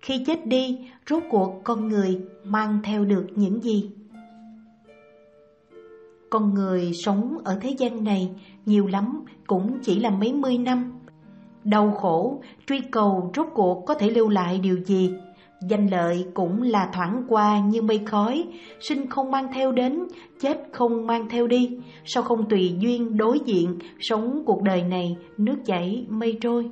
Khi chết đi, rốt cuộc con người mang theo được những gì? Con người sống ở thế gian này nhiều lắm cũng chỉ là mấy mươi năm. Đau khổ, truy cầu rốt cuộc có thể lưu lại điều gì? Danh lợi cũng là thoảng qua như mây khói, sinh không mang theo đến, chết không mang theo đi. Sao không tùy duyên đối diện, sống cuộc đời này nước chảy mây trôi?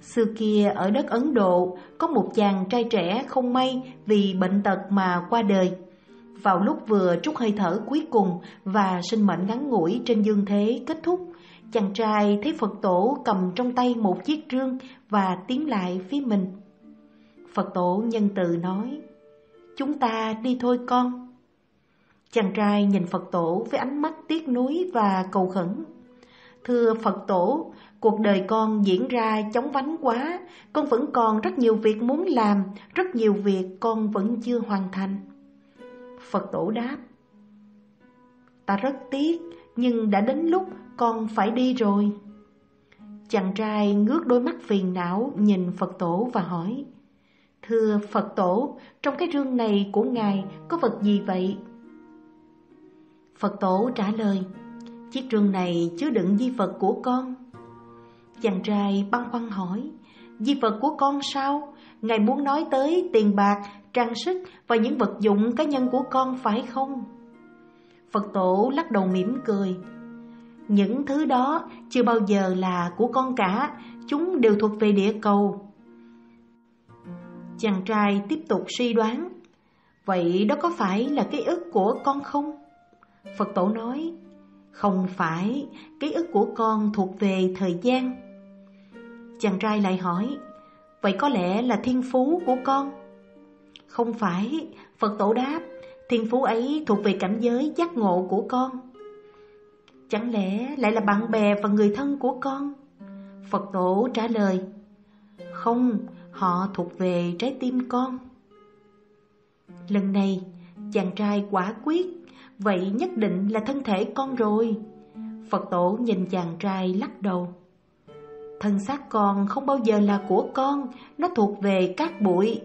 Xưa kia ở đất Ấn Độ có một chàng trai trẻ không may vì bệnh tật mà qua đời. Vào lúc vừa trút hơi thở cuối cùng và sinh mệnh ngắn ngủi trên dương thế kết thúc, chàng trai thấy Phật tổ cầm trong tay một chiếc rương và tiến lại phía mình. Phật tổ nhân từ nói, chúng ta đi thôi con. Chàng trai nhìn Phật tổ với ánh mắt tiếc nuối và cầu khẩn. Thưa Phật tổ, cuộc đời con diễn ra chóng vánh quá, con vẫn còn rất nhiều việc muốn làm, rất nhiều việc con vẫn chưa hoàn thành. Phật tổ đáp, ta rất tiếc, nhưng đã đến lúc con phải đi rồi. Chàng trai ngước đôi mắt phiền não nhìn Phật tổ và hỏi, Thưa Phật tổ, trong cái rương này của Ngài có vật gì vậy? Phật tổ trả lời, chiếc rương này chứa đựng di vật của con. Chàng trai băn khoăn hỏi, di vật của con sao? Ngài muốn nói tới tiền bạc, trang sức và những vật dụng cá nhân của con phải không? Phật tổ lắc đầu mỉm cười. Những thứ đó chưa bao giờ là của con cả, chúng đều thuộc về địa cầu. Chàng trai tiếp tục suy đoán Vậy đó có phải là ký ức của con không? Phật tổ nói không phải, ký ức của con thuộc về thời gian. Chàng trai lại hỏi Vậy có lẽ là thiên phú của con? Không phải, Phật tổ đáp Thiên phú ấy thuộc về cảnh giới giác ngộ của con. Chẳng lẽ lại là bạn bè và người thân của con? Phật tổ trả lời Không, Họ thuộc về trái tim con. Lần này chàng trai quả quyết Vậy nhất định là thân thể con rồi. Phật tổ nhìn chàng trai lắc đầu. Thân xác con không bao giờ là của con, Nó thuộc về các bụi.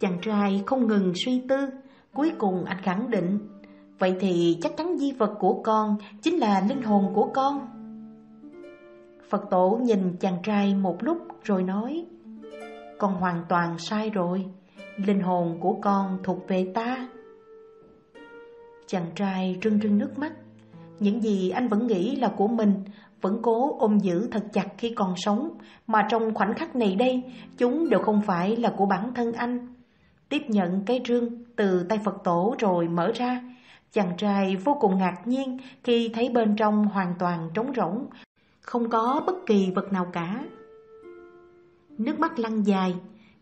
Chàng trai không ngừng suy tư, Cuối cùng anh khẳng định, Vậy thì chắc chắn di vật của con Chính là linh hồn của con. Phật tổ nhìn chàng trai một lúc rồi nói, con hoàn toàn sai rồi, Linh hồn của con thuộc về ta. Chàng trai rưng rưng nước mắt. Những gì anh vẫn nghĩ là của mình Vẫn cố ôm giữ thật chặt khi còn sống, Mà trong khoảnh khắc này đây, Chúng đều không phải là của bản thân anh. Tiếp nhận cái rương từ tay Phật tổ rồi mở ra, Chàng trai vô cùng ngạc nhiên khi thấy bên trong hoàn toàn trống rỗng, Không có bất kỳ vật nào cả. Nước mắt lăn dài,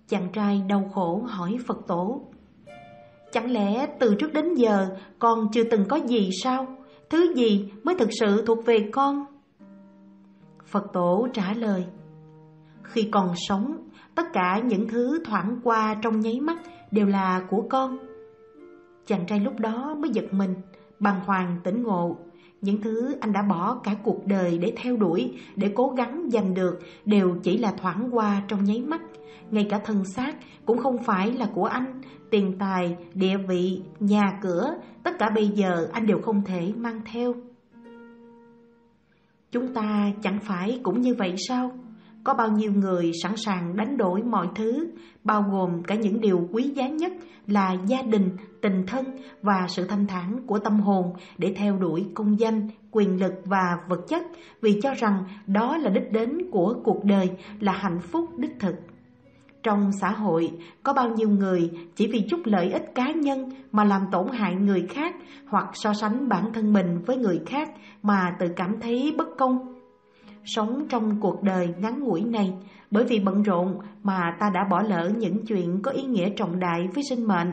Chàng trai đau khổ hỏi Phật tổ Chẳng lẽ từ trước đến giờ con chưa từng có gì sao? Thứ gì mới thực sự thuộc về con? Phật tổ trả lời Khi còn sống, tất cả những thứ thoảng qua trong nháy mắt đều là của con Chàng trai lúc đó mới giật mình, bàng hoàng tỉnh ngộ những thứ anh đã bỏ cả cuộc đời để theo đuổi, để cố gắng giành được đều chỉ là thoảng qua trong nháy mắt. Ngay cả thân xác cũng không phải là của anh, tiền tài, địa vị, nhà cửa, tất cả bây giờ anh đều không thể mang theo. Chúng ta chẳng phải cũng như vậy sao? Có bao nhiêu người sẵn sàng đánh đổi mọi thứ, bao gồm cả những điều quý giá nhất là gia đình, tình thân và sự thanh thản của tâm hồn để theo đuổi công danh, quyền lực và vật chất vì cho rằng đó là đích đến của cuộc đời, là hạnh phúc đích thực. Trong xã hội, có bao nhiêu người chỉ vì chút lợi ích cá nhân mà làm tổn hại người khác hoặc so sánh bản thân mình với người khác mà tự cảm thấy bất công sống trong cuộc đời ngắn ngủi này bởi vì bận rộn mà ta đã bỏ lỡ những chuyện có ý nghĩa trọng đại với sinh mệnh.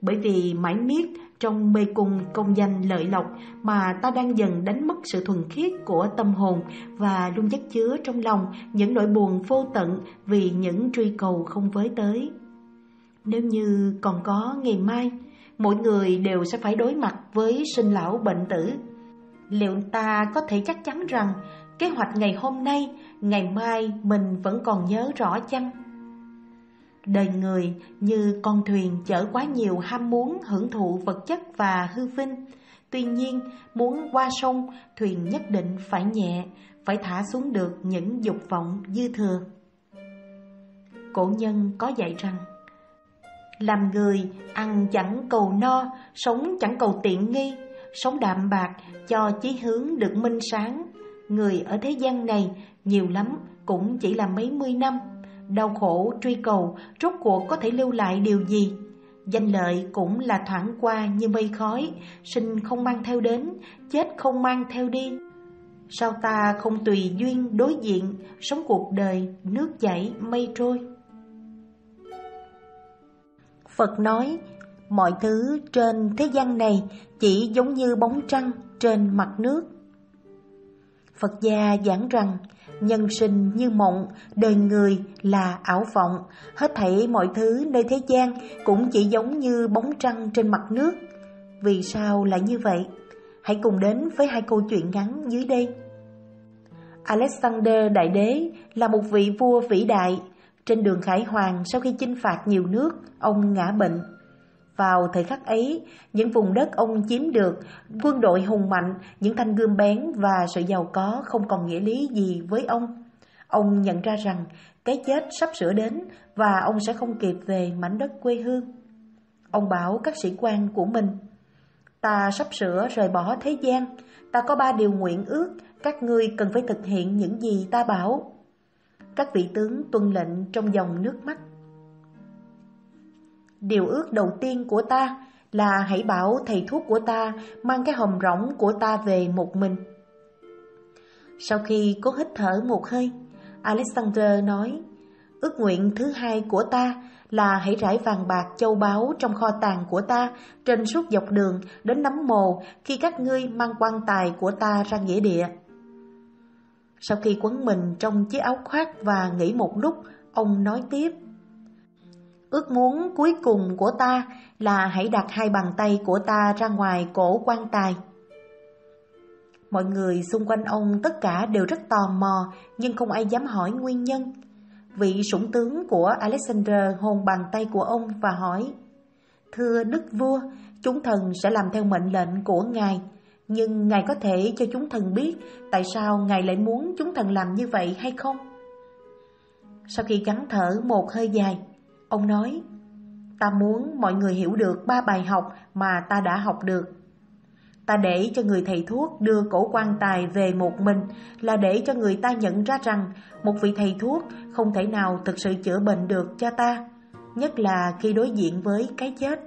Bởi vì mãi miết trong mê cung công danh lợi lộc mà ta đang dần đánh mất sự thuần khiết của tâm hồn và luôn chất chứa trong lòng những nỗi buồn vô tận vì những truy cầu không với tới. Nếu như còn có ngày mai, mỗi người đều sẽ phải đối mặt với sinh lão bệnh tử. Liệu ta có thể chắc chắn rằng Kế hoạch ngày hôm nay, ngày mai mình vẫn còn nhớ rõ chăng? Đời người như con thuyền chở quá nhiều ham muốn hưởng thụ vật chất và hư vinh. Tuy nhiên, muốn qua sông, thuyền nhất định phải nhẹ, phải thả xuống được những dục vọng dư thừa. Cổ nhân có dạy rằng, làm người ăn chẳng cầu no, sống chẳng cầu tiện nghi, sống đạm bạc cho chí hướng được minh sáng. Người ở thế gian này nhiều lắm cũng chỉ là mấy mươi năm, đau khổ truy cầu rốt cuộc có thể lưu lại điều gì? Danh lợi cũng là thoảng qua như mây khói, sinh không mang theo đến, chết không mang theo đi. Sao ta không tùy duyên đối diện, sống cuộc đời nước chảy mây trôi? Phật nói, mọi thứ trên thế gian này chỉ giống như bóng trăng trên mặt nước. Phật gia giảng rằng, nhân sinh như mộng, đời người là ảo vọng, hết thảy mọi thứ nơi thế gian cũng chỉ giống như bóng trăng trên mặt nước. Vì sao lại như vậy? Hãy cùng đến với hai câu chuyện ngắn dưới đây. Alexander Đại Đế là một vị vua vĩ đại. Trên đường khải hoàng sau khi chinh phạt nhiều nước, ông ngã bệnh. Vào thời khắc ấy, những vùng đất ông chiếm được, quân đội hùng mạnh, những thanh gươm bén và sự giàu có không còn nghĩa lý gì với ông. Ông nhận ra rằng cái chết sắp sửa đến và ông sẽ không kịp về mảnh đất quê hương. Ông bảo các sĩ quan của mình, ta sắp sửa rời bỏ thế gian, ta có ba điều nguyện ước, các ngươi cần phải thực hiện những gì ta bảo. Các vị tướng tuân lệnh trong dòng nước mắt. Điều ước đầu tiên của ta là hãy bảo thầy thuốc của ta mang cái hòm rỗng của ta về một mình. Sau khi cố hít thở một hơi, Alexander nói, ước nguyện thứ hai của ta là hãy rải vàng bạc châu báu trong kho tàng của ta trên suốt dọc đường đến nấm mồ khi các ngươi mang quan tài của ta ra nghĩa địa. Sau khi quấn mình trong chiếc áo khoác và nghỉ một lúc, ông nói tiếp. Ước muốn cuối cùng của ta là hãy đặt hai bàn tay của ta ra ngoài cổ quan tài. Mọi người xung quanh ông tất cả đều rất tò mò nhưng không ai dám hỏi nguyên nhân. Vị sủng tướng của Alexander hôn bàn tay của ông và hỏi Thưa Đức Vua, chúng thần sẽ làm theo mệnh lệnh của Ngài Nhưng Ngài có thể cho chúng thần biết tại sao Ngài lại muốn chúng thần làm như vậy hay không? Sau khi gắn thở một hơi dài, ông nói Ta muốn mọi người hiểu được ba bài học mà ta đã học được Ta để cho người thầy thuốc đưa cổ quan tài về một mình là để cho người ta nhận ra rằng một vị thầy thuốc không thể nào thực sự chữa bệnh được cho ta, nhất là khi đối diện với cái chết.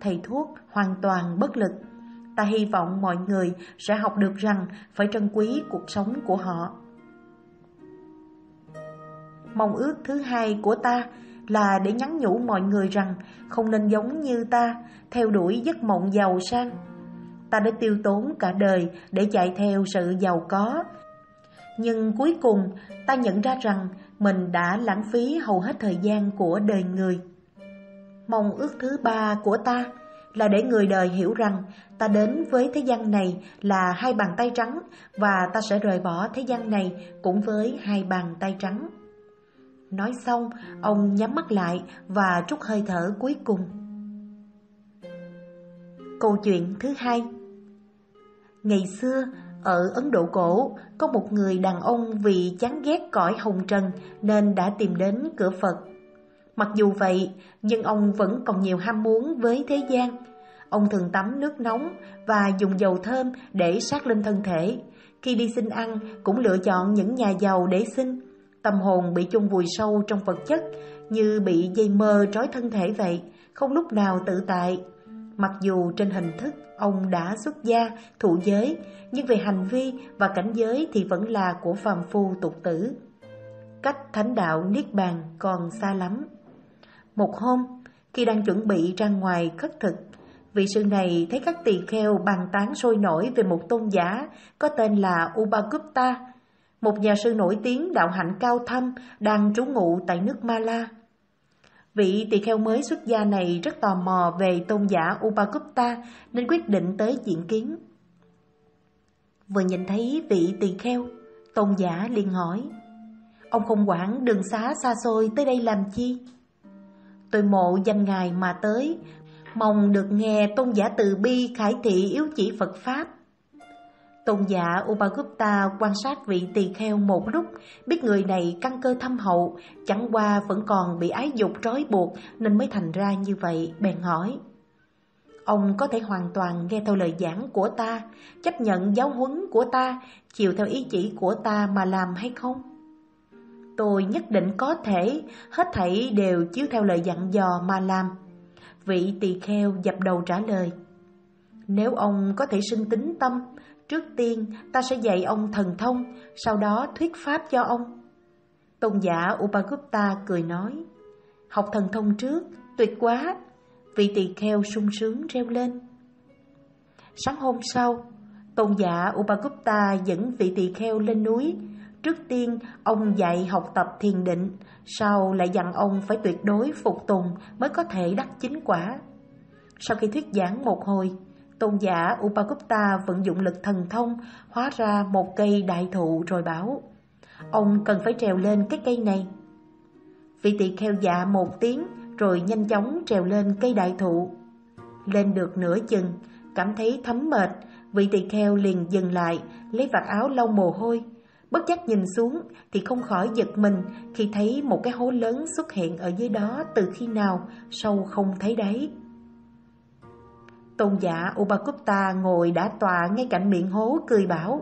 Thầy thuốc hoàn toàn bất lực. Ta hy vọng mọi người sẽ học được rằng phải trân quý cuộc sống của họ. Mong ước thứ hai của ta là để nhắn nhủ mọi người rằng không nên giống như ta, theo đuổi giấc mộng giàu sang ta đã tiêu tốn cả đời để chạy theo sự giàu có. Nhưng cuối cùng, ta nhận ra rằng mình đã lãng phí hầu hết thời gian của đời người. Mong ước thứ ba của ta là để người đời hiểu rằng ta đến với thế gian này là hai bàn tay trắng và ta sẽ rời bỏ thế gian này cũng với hai bàn tay trắng. Nói xong, ông nhắm mắt lại và trút hơi thở cuối cùng. Câu chuyện thứ hai Ngày xưa, ở Ấn Độ cổ, có một người đàn ông vì chán ghét cõi hồng trần nên đã tìm đến cửa Phật. Mặc dù vậy, nhưng ông vẫn còn nhiều ham muốn với thế gian. Ông thường tắm nước nóng và dùng dầu thơm để sát lên thân thể. Khi đi xin ăn, cũng lựa chọn những nhà giàu để xin. Tâm hồn bị chung vùi sâu trong vật chất, như bị dây mơ trói thân thể vậy, không lúc nào tự tại. Mặc dù trên hình thức ông đã xuất gia, thụ giới, nhưng về hành vi và cảnh giới thì vẫn là của phàm phu tục tử. Cách thánh đạo Niết Bàn còn xa lắm. Một hôm, khi đang chuẩn bị ra ngoài khất thực, vị sư này thấy các tỳ kheo bàn tán sôi nổi về một tôn giả có tên là Upagupta, một nhà sư nổi tiếng đạo hạnh cao thâm đang trú ngụ tại nước Mala. Vị tỳ kheo mới xuất gia này rất tò mò về tôn giả Upagupta nên quyết định tới diện kiến. Vừa nhìn thấy vị tỳ kheo, Tôn giả liền hỏi, ông không quản đường xá xa xôi tới đây làm chi? Tôi mộ danh ngài mà tới, mong được nghe tôn giả từ bi khải thị yếu chỉ Phật Pháp. Tôn giả Upagupta quan sát vị tỳ kheo một lúc, biết người này căn cơ thâm hậu, chẳng qua vẫn còn bị ái dục trói buộc nên mới thành ra như vậy, bèn hỏi. Ông có thể hoàn toàn nghe theo lời giảng của ta, chấp nhận giáo huấn của ta, chiều theo ý chỉ của ta mà làm hay không? Tôi nhất định có thể, hết thảy đều chiếu theo lời dặn dò mà làm. Vị tỳ kheo dập đầu trả lời. Nếu ông có thể sinh tính tâm, trước tiên ta sẽ dạy ông thần thông, sau đó thuyết pháp cho ông. Tôn giả Upagupta cười nói, học thần thông trước, tuyệt quá. Vị tỳ kheo sung sướng reo lên. Sáng hôm sau, tôn giả Upagupta dẫn vị tỳ kheo lên núi. Trước tiên, ông dạy học tập thiền định, sau lại dặn ông phải tuyệt đối phục tùng mới có thể đắc chính quả. Sau khi thuyết giảng một hồi, tôn giả Upagupta vận dụng lực thần thông hóa ra một cây đại thụ rồi bảo Ông cần phải trèo lên cái cây này. Vị tỳ kheo dạ một tiếng rồi nhanh chóng trèo lên cây đại thụ. Lên được nửa chừng, cảm thấy thấm mệt, vị tỳ kheo liền dừng lại, lấy vạt áo lau mồ hôi. Bất giác nhìn xuống thì không khỏi giật mình khi thấy một cái hố lớn xuất hiện ở dưới đó từ khi nào, sâu không thấy đáy. Tôn giả Upakupta ngồi đã tọa ngay cạnh miệng hố cười bảo,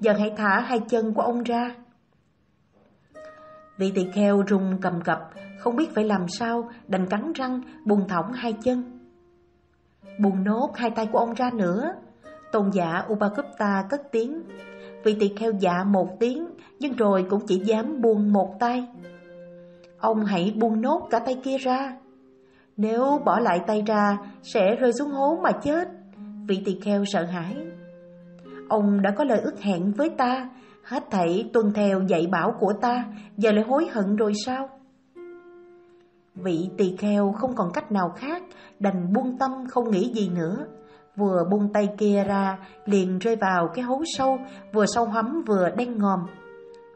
giờ hãy thả hai chân của ông ra. Vị tỳ kheo rung cầm cập, không biết phải làm sao, đành cắn răng, buông thõng hai chân. Buông nốt hai tay của ông ra nữa. Tôn giả Upakupta cất tiếng. Vị tỳ kheo dạ một tiếng, nhưng rồi cũng chỉ dám buông một tay. Ông hãy buông nốt cả tay kia ra. Nếu bỏ lại tay ra, sẽ rơi xuống hố mà chết. Vị tỳ kheo sợ hãi. Ông đã có lời ước hẹn với ta, hết thảy tuân theo dạy bảo của ta, giờ lại hối hận rồi sao? Vị tỳ kheo không còn cách nào khác, đành buông tâm không nghĩ gì nữa. Vừa buông tay kia ra, liền rơi vào cái hố sâu, vừa sâu hắm vừa đen ngòm.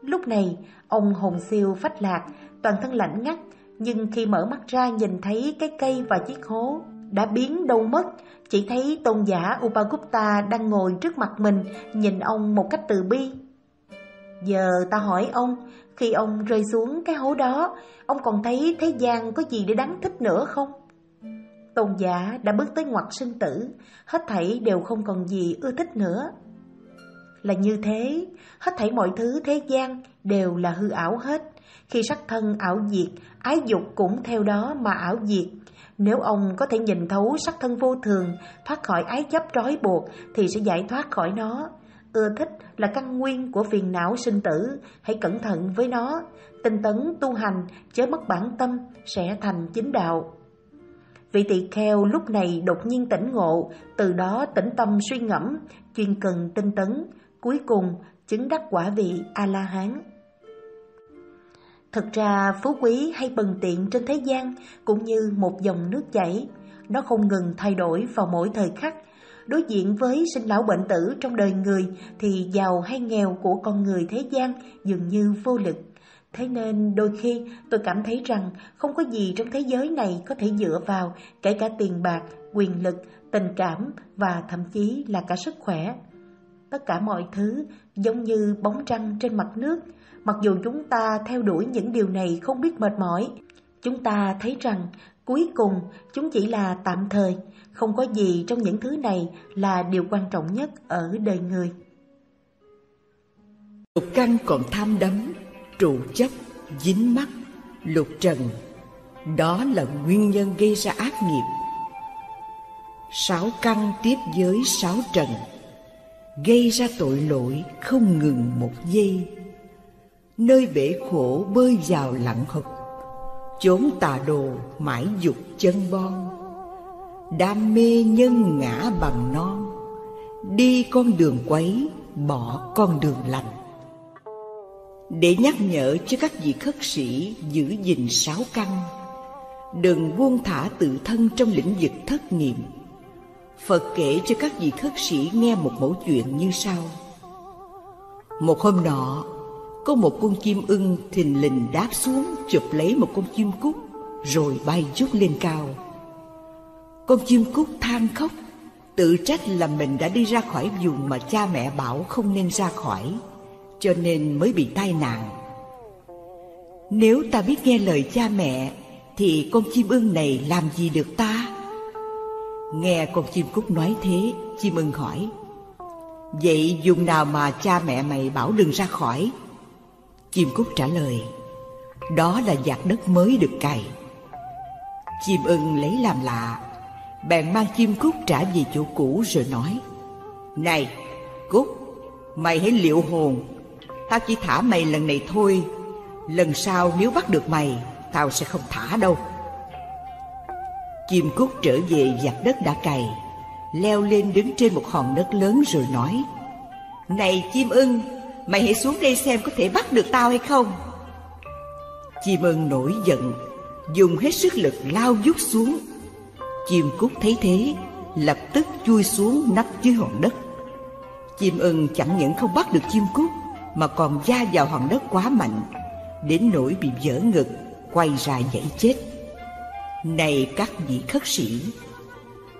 Lúc này, ông hồn siêu phách lạc, toàn thân lạnh ngắt, nhưng khi mở mắt ra nhìn thấy cái cây và chiếc hố đã biến đâu mất, chỉ thấy tôn giả Upagupta đang ngồi trước mặt mình, nhìn ông một cách từ bi. Giờ ta hỏi ông, khi ông rơi xuống cái hố đó, ông còn thấy thế gian có gì để đáng thích nữa không? Tôn giả đã bước tới ngoặt sinh tử, hết thảy đều không còn gì ưa thích nữa. Là như thế, hết thảy mọi thứ thế gian đều là hư ảo hết. Khi sắc thân ảo diệt, ái dục cũng theo đó mà ảo diệt. Nếu ông có thể nhìn thấu sắc thân vô thường, thoát khỏi ái chấp trói buộc, thì sẽ giải thoát khỏi nó. Ưa thích là căn nguyên của phiền não sinh tử, hãy cẩn thận với nó. Tinh tấn tu hành, chớ mất bản tâm, sẽ thành chính đạo. Vị tỳ kheo lúc này đột nhiên tỉnh ngộ, từ đó tĩnh tâm suy ngẫm, chuyên cần tinh tấn, cuối cùng chứng đắc quả vị A-la-hán. Thực ra phú quý hay bần tiện trên thế gian cũng như một dòng nước chảy, nó không ngừng thay đổi vào mỗi thời khắc. Đối diện với sinh lão bệnh tử trong đời người thì giàu hay nghèo của con người thế gian dường như vô lực. Thế nên đôi khi tôi cảm thấy rằng không có gì trong thế giới này có thể dựa vào, kể cả tiền bạc, quyền lực, tình cảm và thậm chí là cả sức khỏe. Tất cả mọi thứ giống như bóng trăng trên mặt nước, Mặc dù chúng ta theo đuổi những điều này không biết mệt mỏi, chúng ta thấy rằng cuối cùng chúng chỉ là tạm thời, không có gì trong những thứ này là điều quan trọng nhất ở đời người. Lục căn còn tham đắm, trụ chấp, dính mắc, lục trần. Đó là nguyên nhân gây ra ác nghiệp. Sáu căn tiếp với sáu trần, gây ra tội lỗi không ngừng một giây nơi bể khổ bơi vào lặng hụt. Chốn tà đồ mãi dục chân bon. Đam mê nhân ngã bằng non. Đi con đường quấy bỏ con đường lành. Để nhắc nhở cho các vị khất sĩ giữ gìn sáu căn đừng buông thả tự thân trong lĩnh vực thất niệm. Phật kể cho các vị khất sĩ nghe một mẫu chuyện như sau. Một hôm nọ, có một con chim ưng thình lình đáp xuống chụp lấy một con chim cút rồi bay chút lên cao. Con chim cút than khóc, tự trách là mình đã đi ra khỏi vùng mà cha mẹ bảo không nên ra khỏi, cho nên mới bị tai nạn. Nếu ta biết nghe lời cha mẹ, thì con chim ưng này làm gì được ta? Nghe con chim cút nói thế, chim ưng hỏi, Vậy dùng nào mà cha mẹ mày bảo đừng ra khỏi? Chim cút trả lời, đó là giặt đất mới được cày. Chim ưng lấy làm lạ, bèn mang chim cút trả về chỗ cũ rồi nói, Này, cút, mày hãy liệu hồn, tao chỉ thả mày lần này thôi, lần sau nếu bắt được mày, tao sẽ không thả đâu. Chim cút trở về giặt đất đã cày, leo lên đứng trên một hòn đất lớn rồi nói, Này chim ưng, mày hãy xuống đây xem có thể bắt được tao hay không. Chim ưng nổi giận, dùng hết sức lực lao vút xuống. Chim cút thấy thế, lập tức chui xuống nắp dưới hòn đất. Chim ưng chẳng những không bắt được chim cút, mà còn da vào hòn đất quá mạnh, đến nỗi bị vỡ ngực, quay ra nhảy chết. Này các vị khất sĩ,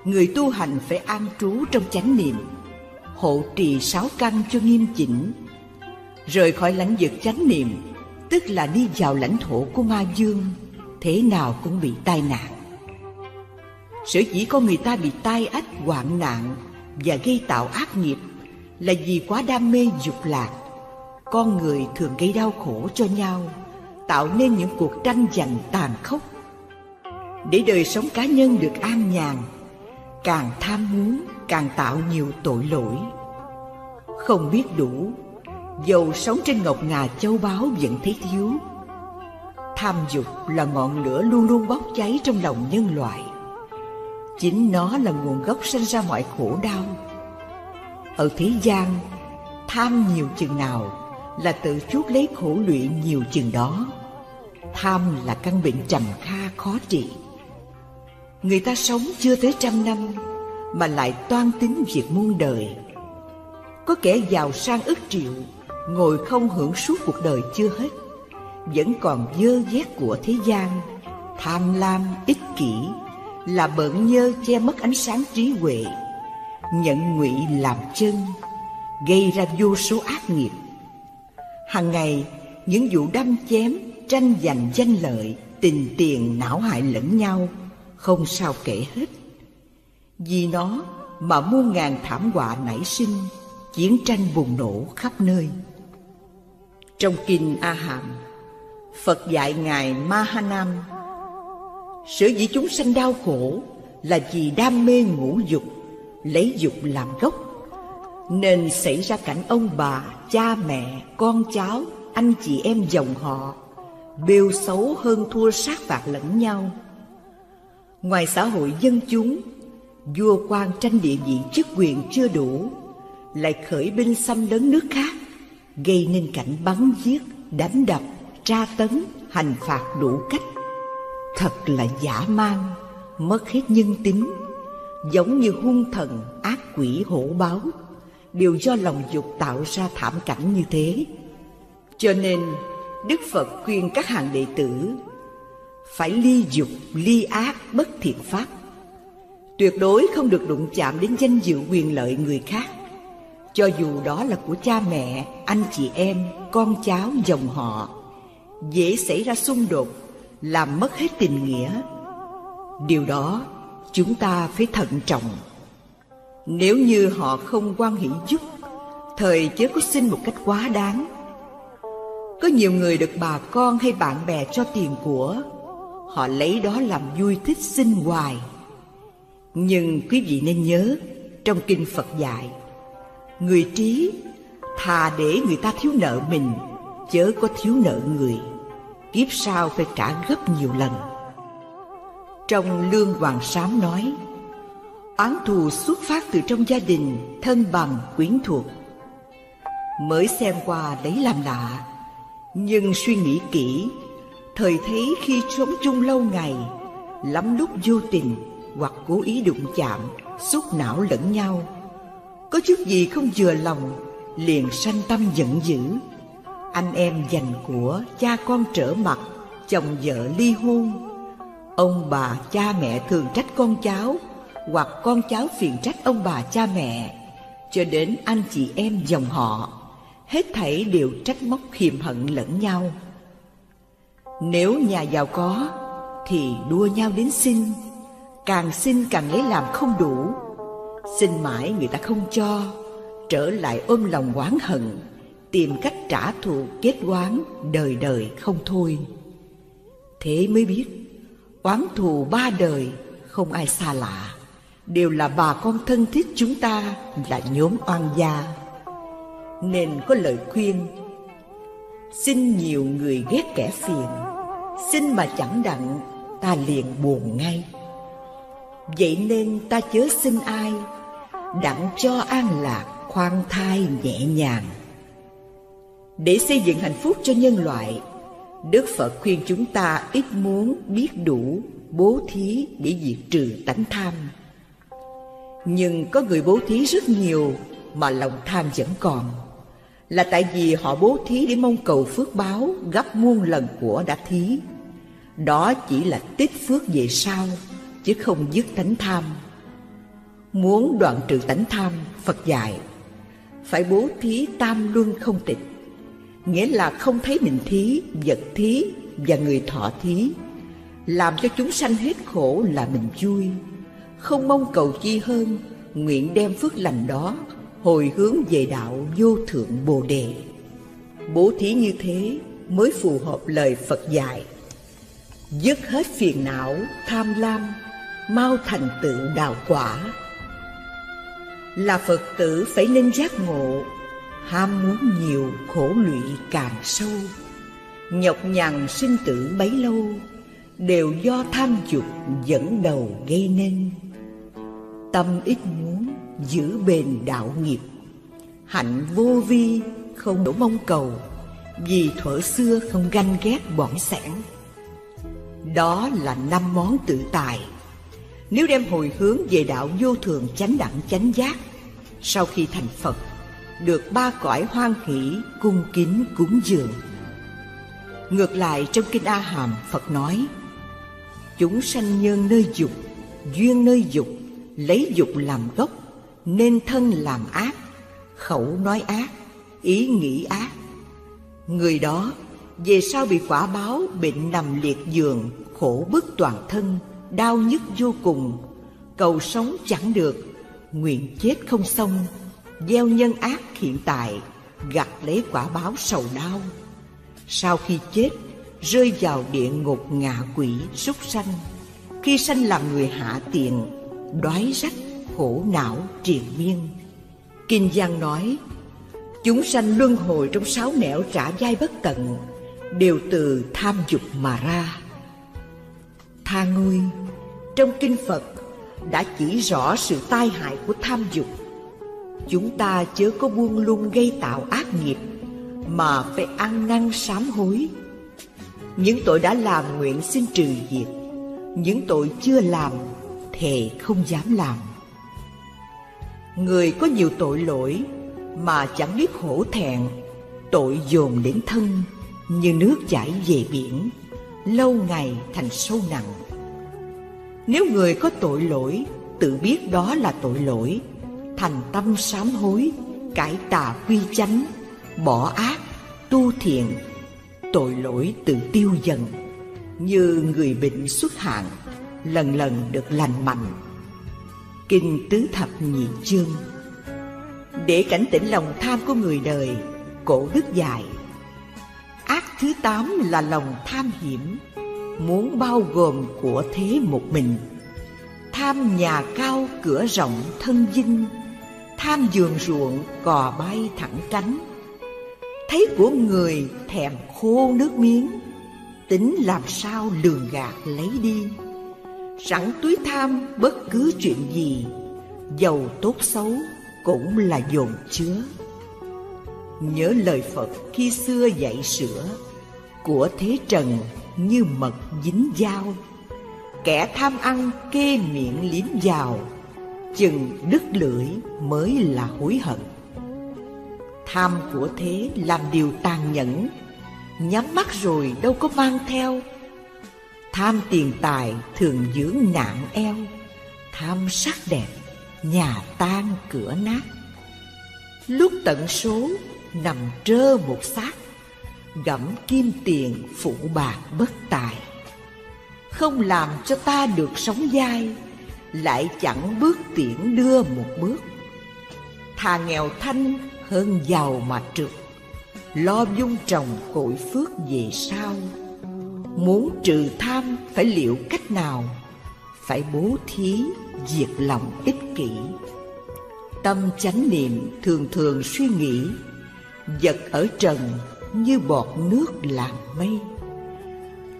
người tu hành phải an trú trong chánh niệm, hộ trì sáu căn cho nghiêm chỉnh, rời khỏi lãnh vực chánh niệm, tức là đi vào lãnh thổ của ma dương, thế nào cũng bị tai nạn. Sở dĩ con người ta bị tai ách hoạn nạn và gây tạo ác nghiệp là vì quá đam mê dục lạc. Con người thường gây đau khổ cho nhau, tạo nên những cuộc tranh giành tàn khốc. Để đời sống cá nhân được an nhàn, càng tham muốn càng tạo nhiều tội lỗi. Không biết đủ, dầu sống trên ngọc ngà châu báu vẫn thấy thiếu. Tham dục là ngọn lửa luôn luôn bốc cháy trong lòng nhân loại. Chính nó là nguồn gốc sinh ra mọi khổ đau. Ở thế gian, tham nhiều chừng nào là tự chuốc lấy khổ lụy nhiều chừng đó. Tham là căn bệnh trầm kha khó trị. Người ta sống chưa tới trăm năm mà lại toan tính việc muôn đời. Có kẻ giàu sang ức triệu, ngồi không hưởng suốt cuộc đời chưa hết, vẫn còn dơ vét của thế gian, tham lam, ích kỷ, là bợn nhơ che mất ánh sáng trí huệ, nhận ngụy làm chân, gây ra vô số ác nghiệp. Hàng ngày, những vụ đâm chém, tranh giành danh lợi, tình tiền não hại lẫn nhau, không sao kể hết. Vì nó mà muôn ngàn thảm họa nảy sinh, chiến tranh bùng nổ khắp nơi. Trong kinh A Hàm, Phật dạy ngài Mahanam Sở dĩ chúng sanh đau khổ là vì đam mê ngũ dục, lấy dục làm gốc, nên xảy ra cảnh ông bà, cha mẹ, con cháu, anh chị em dòng họ bêu xấu hơn thua sát phạt lẫn nhau. Ngoài xã hội dân chúng, vua quan tranh địa vị chức quyền chưa đủ, lại khởi binh xâm lấn nước khác, gây nên cảnh bắn giết, đánh đập, tra tấn, hành phạt đủ cách. Thật là giả man mất hết nhân tính. Giống như hung thần ác quỷ hổ báo đều do lòng dục tạo ra thảm cảnh như thế. Cho nên đức phật khuyên các hàng đệ tử phải ly dục ly ác bất thiện pháp. Tuyệt đối không được đụng chạm đến danh dự quyền lợi người khác cho dù đó là của cha mẹ, anh chị em, con cháu, dòng họ, dễ xảy ra xung đột, làm mất hết tình nghĩa. Điều đó chúng ta phải thận trọng. Nếu như họ không quan hỷ giúp, thời chớ có xin một cách quá đáng. Có nhiều người được bà con hay bạn bè cho tiền của, họ lấy đó làm vui thích xin hoài. Nhưng quý vị nên nhớ, trong kinh phật dạy người trí thà để người ta thiếu nợ mình chớ có thiếu nợ người kiếp sau phải trả gấp nhiều lần. Trong Lương Hoàng Sám nói, oán thù xuất phát từ trong gia đình, thân bằng, quyến thuộc. Mới xem qua lấy làm lạ, nhưng suy nghĩ kỹ, thời thấy khi sống chung lâu ngày, lắm lúc vô tình hoặc cố ý đụng chạm, xúc não lẫn nhau. Có chút gì không vừa lòng, liền sanh tâm giận dữ. Anh em giành của cha con trở mặt, chồng vợ ly hôn. Ông bà cha mẹ thường trách con cháu, hoặc con cháu phiền trách ông bà cha mẹ. Cho đến anh chị em dòng họ, hết thảy đều trách móc hiềm hận lẫn nhau. Nếu nhà giàu có, thì đua nhau đến xin. Càng xin càng lấy làm không đủ xin mãi người ta không cho. Trở lại ôm lòng oán hận, tìm cách trả thù kết oán đời đời không thôi. Thế mới biết, oán thù ba đời không ai xa lạ. Đều là bà con thân thiết chúng ta là nhóm oan gia. Nên có lời khuyên, xin nhiều người ghét kẻ phiền, xin mà chẳng đặng, ta liền buồn ngay vậy nên ta chớ xin ai đặng cho an lạc khoan thai nhẹ nhàng. Để xây dựng hạnh phúc cho nhân loại, đức phật khuyên chúng ta ít muốn biết đủ, bố thí để diệt trừ tánh tham. Nhưng có người bố thí rất nhiều mà lòng tham vẫn còn. Là tại vì họ bố thí để mong cầu phước báo gấp muôn lần của đã thí. Đó chỉ là tích phước về sau chứ không dứt tánh tham. Muốn đoạn trừ tánh tham, phật dạy, phải bố thí tam luân không tịch. Nghĩa là không thấy mình thí, vật thí và người thọ thí, làm cho chúng sanh hết khổ là mình vui. Không mong cầu chi hơn, nguyện đem phước lành đó, hồi hướng về đạo vô thượng bồ đề. Bố thí như thế mới phù hợp lời phật dạy. Dứt hết phiền não, tham lam mau thành tựu đạo quả. Là phật tử phải nên giác ngộ, ham muốn nhiều, khổ lụy càng sâu. Nhọc nhằn sinh tử bấy lâu, đều do tham dục dẫn đầu gây nên. Tâm ít muốn giữ bền đạo nghiệp. Hạnh vô vi không đổ mong cầu, vì thuở xưa không ganh ghét bỏng sẻn đó là năm món tự tài nếu đem hồi hướng về đạo vô thường chánh đẳng chánh giác, sau khi thành phật, được ba cõi hoan hỷ cung kính cúng dường. Ngược lại trong kinh a hàm, phật nói, chúng sanh nhân nơi dục, duyên nơi dục, lấy dục làm gốc, nên thân làm ác, khẩu nói ác, ý nghĩ ác. Người đó về sau bị quả báo bệnh nằm liệt giường, khổ bức toàn thân đau nhức vô cùng. Cầu sống chẳng được, nguyện chết không xong. Gieo nhân ác hiện tại, gặt lấy quả báo sầu đau. Sau khi chết, rơi vào địa ngục ngạ quỷ súc sanh. Khi sanh làm người hạ tiện đói rách khổ não triền miên. Kinh giang nói, chúng sanh luân hồi trong sáu nẻo trả dai bất tận, đều từ tham dục mà ra. Tha ngươi trong kinh phật đã chỉ rõ sự tai hại của tham dục. Chúng ta chớ có buông lung gây tạo ác nghiệp, mà phải ăn năn sám hối. Những tội đã làm nguyện xin trừ diệt, những tội chưa làm thề không dám làm. Người có nhiều tội lỗi mà chẳng biết hổ thẹn, tội dồn đến thân như nước chảy về biển, lâu ngày thành sâu nặng nếu người có tội lỗi, tự biết đó là tội lỗi. Thành tâm sám hối, cải tà quy chánh, bỏ ác, tu thiện. Tội lỗi tự tiêu dần. Như người bệnh xuất hạn, lần lần được lành mạnh. Kinh tứ thập nhị chương. Để cảnh tỉnh lòng tham của người đời, cổ đức dài ác thứ tám là lòng tham hiểm muốn bao gồm của thế một mình. Tham nhà cao cửa rộng thân dinh tham giường ruộng cò bay thẳng cánh thấy của người thèm khô nước miếng, tính làm sao lường gạt lấy đi. Sẵn túi tham bất cứ chuyện gì, giàu tốt xấu cũng là dồn chứa. Nhớ lời phật khi xưa dạy sửa, của thế trần như mật dính dao. Kẻ tham ăn kê miệng liếm vào, chừng đứt lưỡi mới là hối hận. Tham của thế làm điều tàn nhẫn, Nhắm mắt rồi đâu có mang theo. Tham tiền tài thường dưỡng nạn eo, Tham sắc đẹp, nhà tan cửa nát. Lúc tận số nằm trơ một xác gẫm kim tiền phụ bạc bất tài. Không làm cho ta được sống dai Lại chẳng bước tiễn đưa một bước. Thà nghèo thanh hơn giàu mà trượt Lo dung trồng cội phước về sau. Muốn trừ tham phải liệu cách nào? Phải bố thí, diệt lòng ích kỷ. Tâm chánh niệm thường thường suy nghĩ, Vật ở trần như bọt nước làm mây.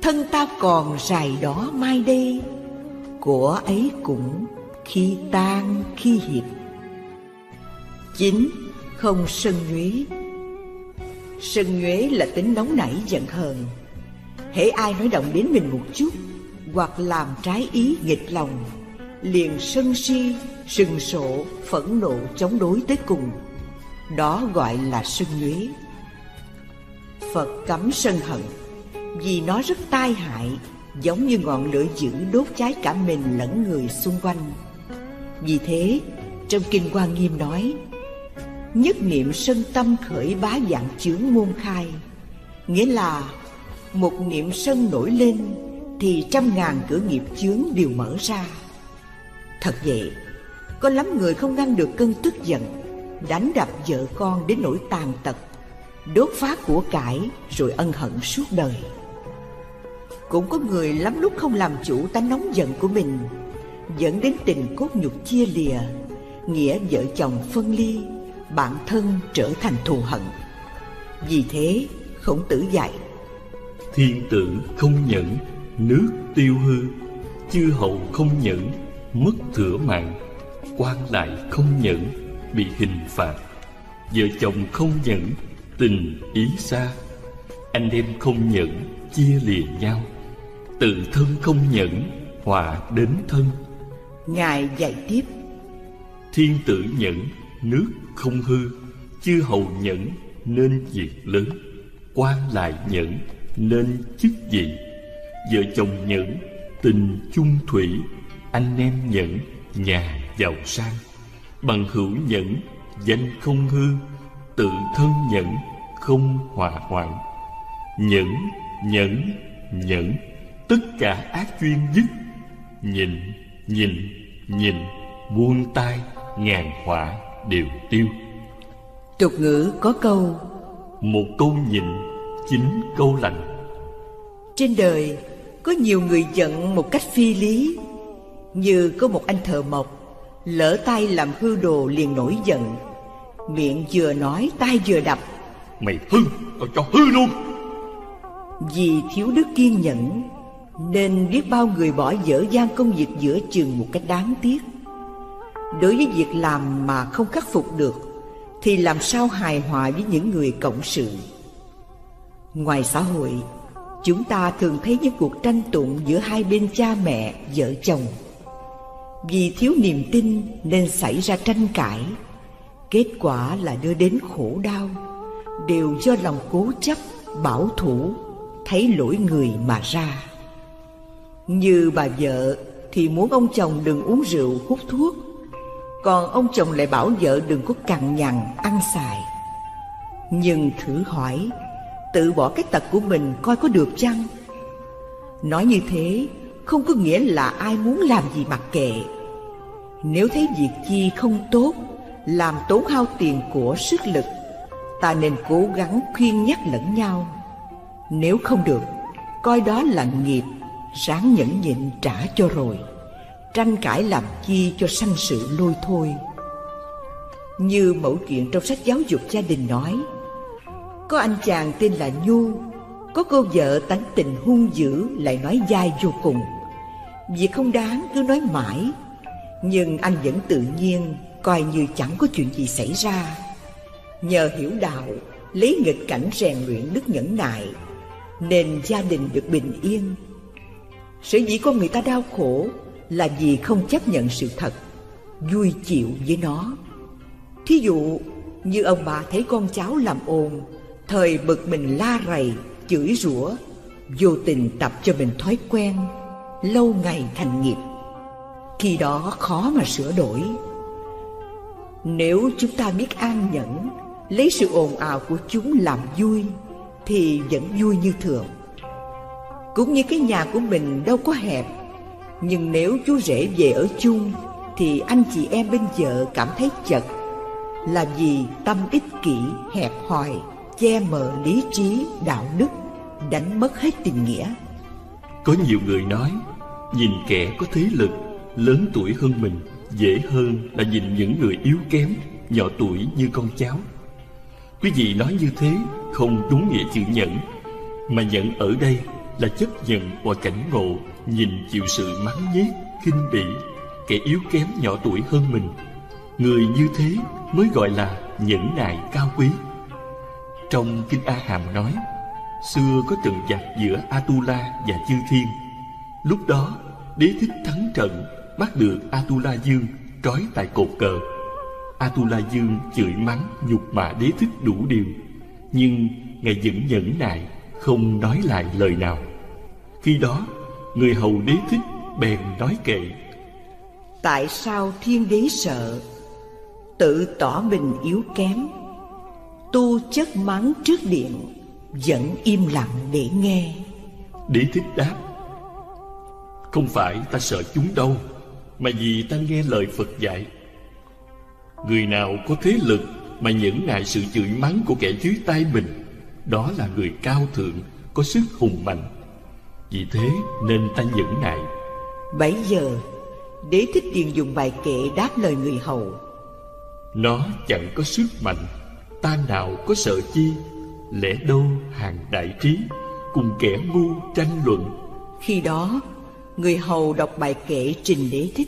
Thân ta còn dài đó mai đây Của ấy cũng khi tan khi hiệp. Chín Không sân nhuế. Sân nhuế là tính nóng nảy giận hờn. Hễ ai nói động đến mình một chút Hoặc làm trái ý nghịch lòng Liền sân si, sừng sộ, phẫn nộ chống đối tới cùng. Đó gọi là sân nhuế. Phật cấm sân hận. Vì nó rất tai hại, Giống như ngọn lửa dữ đốt cháy cả mình lẫn người xung quanh. Vì thế, trong Kinh Quan Nghiêm nói, Nhất niệm sân tâm khởi bá dạng chướng môn khai. Nghĩa là, một niệm sân nổi lên Thì trăm ngàn cửa nghiệp chướng đều mở ra. Thật vậy, Có lắm người không ngăn được cơn tức giận, Đánh đập vợ con đến nỗi tàn tật. Đốt phá của cải Rồi ân hận suốt đời. Cũng có người lắm lúc không làm chủ tánh nóng giận của mình, Dẫn đến tình cốt nhục chia lìa, Nghĩa vợ chồng phân ly, Bản thân trở thành thù hận. Vì thế khổng tử dạy, Thiên tử không nhẫn, Nước tiêu hư, Chư hậu không nhẫn, Mất thửa mạng. Quan lại không nhẫn, Bị hình phạt. Vợ chồng không nhẫn Tình ý xa Anh em không nhẫn Chia lìa nhau Tự thân không nhẫn Hòa đến thân. Ngài dạy tiếp. Thiên tử nhẫn Nước không hư Chư hầu nhẫn Nên việc lớn quan lại nhẫn Nên chức gì Vợ chồng nhẫn Tình chung thủy Anh em nhẫn Nhà giàu sang. Bằng hữu nhẫn Danh không hư Tự thân nhẫn Không hòa hoạn Nhẫn Nhẫn Nhẫn Tất cả ác duyên dứt Nhìn Nhìn Nhìn Buông tay Ngàn họa đều tiêu. Tục ngữ có câu Một câu nhìn Chính câu lành. Trên đời Có nhiều người giận một cách phi lý. Như có một anh thợ mộc Lỡ tay làm hư đồ liền nổi giận Miệng vừa nói tay vừa đập. Mày hư Tao cho hư luôn. Vì thiếu đức kiên nhẫn Nên biết bao người bỏ dở dang công việc giữa chừng một cách đáng tiếc. Đối với việc làm mà không khắc phục được Thì làm sao hài hòa với những người cộng sự? Ngoài xã hội Chúng ta thường thấy những cuộc tranh tụng giữa hai bên cha mẹ, vợ chồng. Vì thiếu niềm tin nên xảy ra tranh cãi Kết quả là đưa đến khổ đau Đều do lòng cố chấp, bảo thủ Thấy lỗi người mà ra. Như bà vợ thì muốn ông chồng đừng uống rượu, hút thuốc còn ông chồng lại bảo vợ đừng có cằn nhằn ăn xài. Nhưng thử hỏi Tự bỏ cái tật của mình coi có được chăng? Nói như thế Không có nghĩa là ai muốn làm gì mặc kệ. Nếu thấy việc chi không tốt làm tốn hao tiền của sức lực. Ta nên cố gắng khuyên nhắc lẫn nhau. Nếu không được, Coi đó là nghiệp, Ráng nhẫn nhịn trả cho rồi. Tranh cãi làm chi cho sanh sự lôi thôi. Như mẫu chuyện trong sách giáo dục gia đình nói, có anh chàng tên là nhu, có cô vợ tánh tình hung dữ lại nói dai vô cùng. Việc không đáng cứ nói mãi, nhưng anh vẫn tự nhiên coi như chẳng có chuyện gì xảy ra. Nhờ hiểu đạo lấy nghịch cảnh rèn luyện đức nhẫn nại nên gia đình được bình yên. Sở dĩ con người ta đau khổ là vì không chấp nhận sự thật vui chịu với nó. Thí dụ Như ông bà thấy con cháu làm ồn Thời bực mình la rầy, chửi rủa Vô tình tập cho mình thói quen Lâu ngày thành nghiệp. Khi đó khó mà sửa đổi. Nếu chúng ta biết an nhẫn Lấy sự ồn ào của chúng làm vui Thì vẫn vui như thường. Cũng như cái nhà của mình đâu có hẹp Nhưng nếu chú rể về ở chung Thì anh chị em bên vợ cảm thấy chật. Là vì tâm ích kỷ, hẹp hòi Che mờ lý trí, đạo đức Đánh mất hết tình nghĩa. Có nhiều người nói Nhìn kẻ có thế lực Lớn tuổi hơn mình Dễ hơn là nhìn những người yếu kém Nhỏ tuổi như con cháu. Quý vị nói như thế Không đúng nghĩa chữ nhẫn Mà nhẫn ở đây là chấp nhận qua cảnh ngộ Nhìn chịu sự mắng nhiếc, khinh bỉ Kẻ yếu kém nhỏ tuổi hơn mình. Người như thế mới gọi là nhẫn nại cao quý. Trong Kinh A Hàm nói Xưa có trận giặc giữa Atula và Chư Thiên. Lúc đó đế thích thắng trận Bắt được Atula Dương trói tại cột cờ. Atula Dương chửi mắng nhục mạ đế thích đủ điều. Nhưng ngài vẫn nhẫn nại Không nói lại lời nào. Khi đó người hầu đế thích bèn nói kệ. Tại sao thiên đế sợ? Tự tỏ mình yếu kém. Tu chất mắng trước điện Vẫn im lặng để nghe. Đế thích đáp Không phải ta sợ chúng đâu Mà vì ta nghe lời Phật dạy. Người nào có thế lực Mà nhẫn nại sự chửi mắng của kẻ dưới tay mình Đó là người cao thượng Có sức hùng mạnh. Vì thế nên ta nhẫn nại. Bấy giờ Đế thích điền dùng bài kệ đáp lời người hầu. Nó chẳng có sức mạnh Ta nào có sợ chi? Lẽ đâu hàng đại trí Cùng kẻ ngu tranh luận? Khi đó Người hầu đọc bài kệ trình đế thích.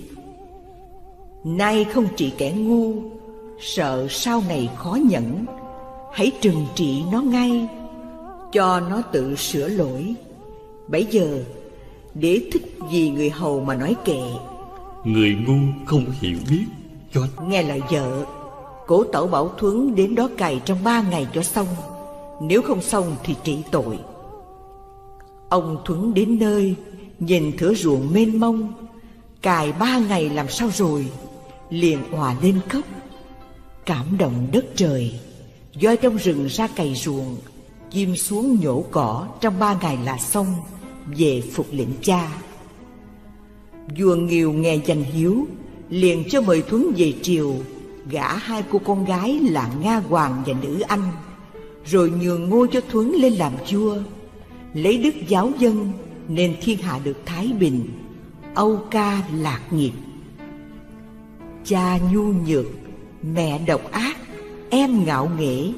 Nay không chỉ kẻ ngu Sợ sau này khó nhẫn. Hãy trừng trị nó ngay Cho nó tự sửa lỗi. Bấy giờ Đế thích vì người hầu mà nói kệ. Người ngu không hiểu biết cho Nghe lời vợ Cố tẩu bảo thuấn đến đó cày trong ba ngày cho xong. Nếu không xong thì trị tội. Ông Thuấn đến nơi Nhìn thửa ruộng mênh mông, Cài ba ngày làm sao rồi, Liền òa lên khóc Cảm động đất trời voi trong rừng ra cày ruộng, Chim xuống nhổ cỏ Trong ba ngày là xong, Về phục lệnh cha. Vua nghiều nghe danh hiếu, Liền cho mời Thuấn về triều, Gả hai cô con gái là Nga Hoàng và Nữ Anh, Rồi nhường ngôi cho Thuấn lên làm vua, Lấy đức giáo dân nên thiên hạ được thái bình, Âu ca lạc nghiệp. Cha nhu nhược, Mẹ độc ác, Em ngạo nghễ,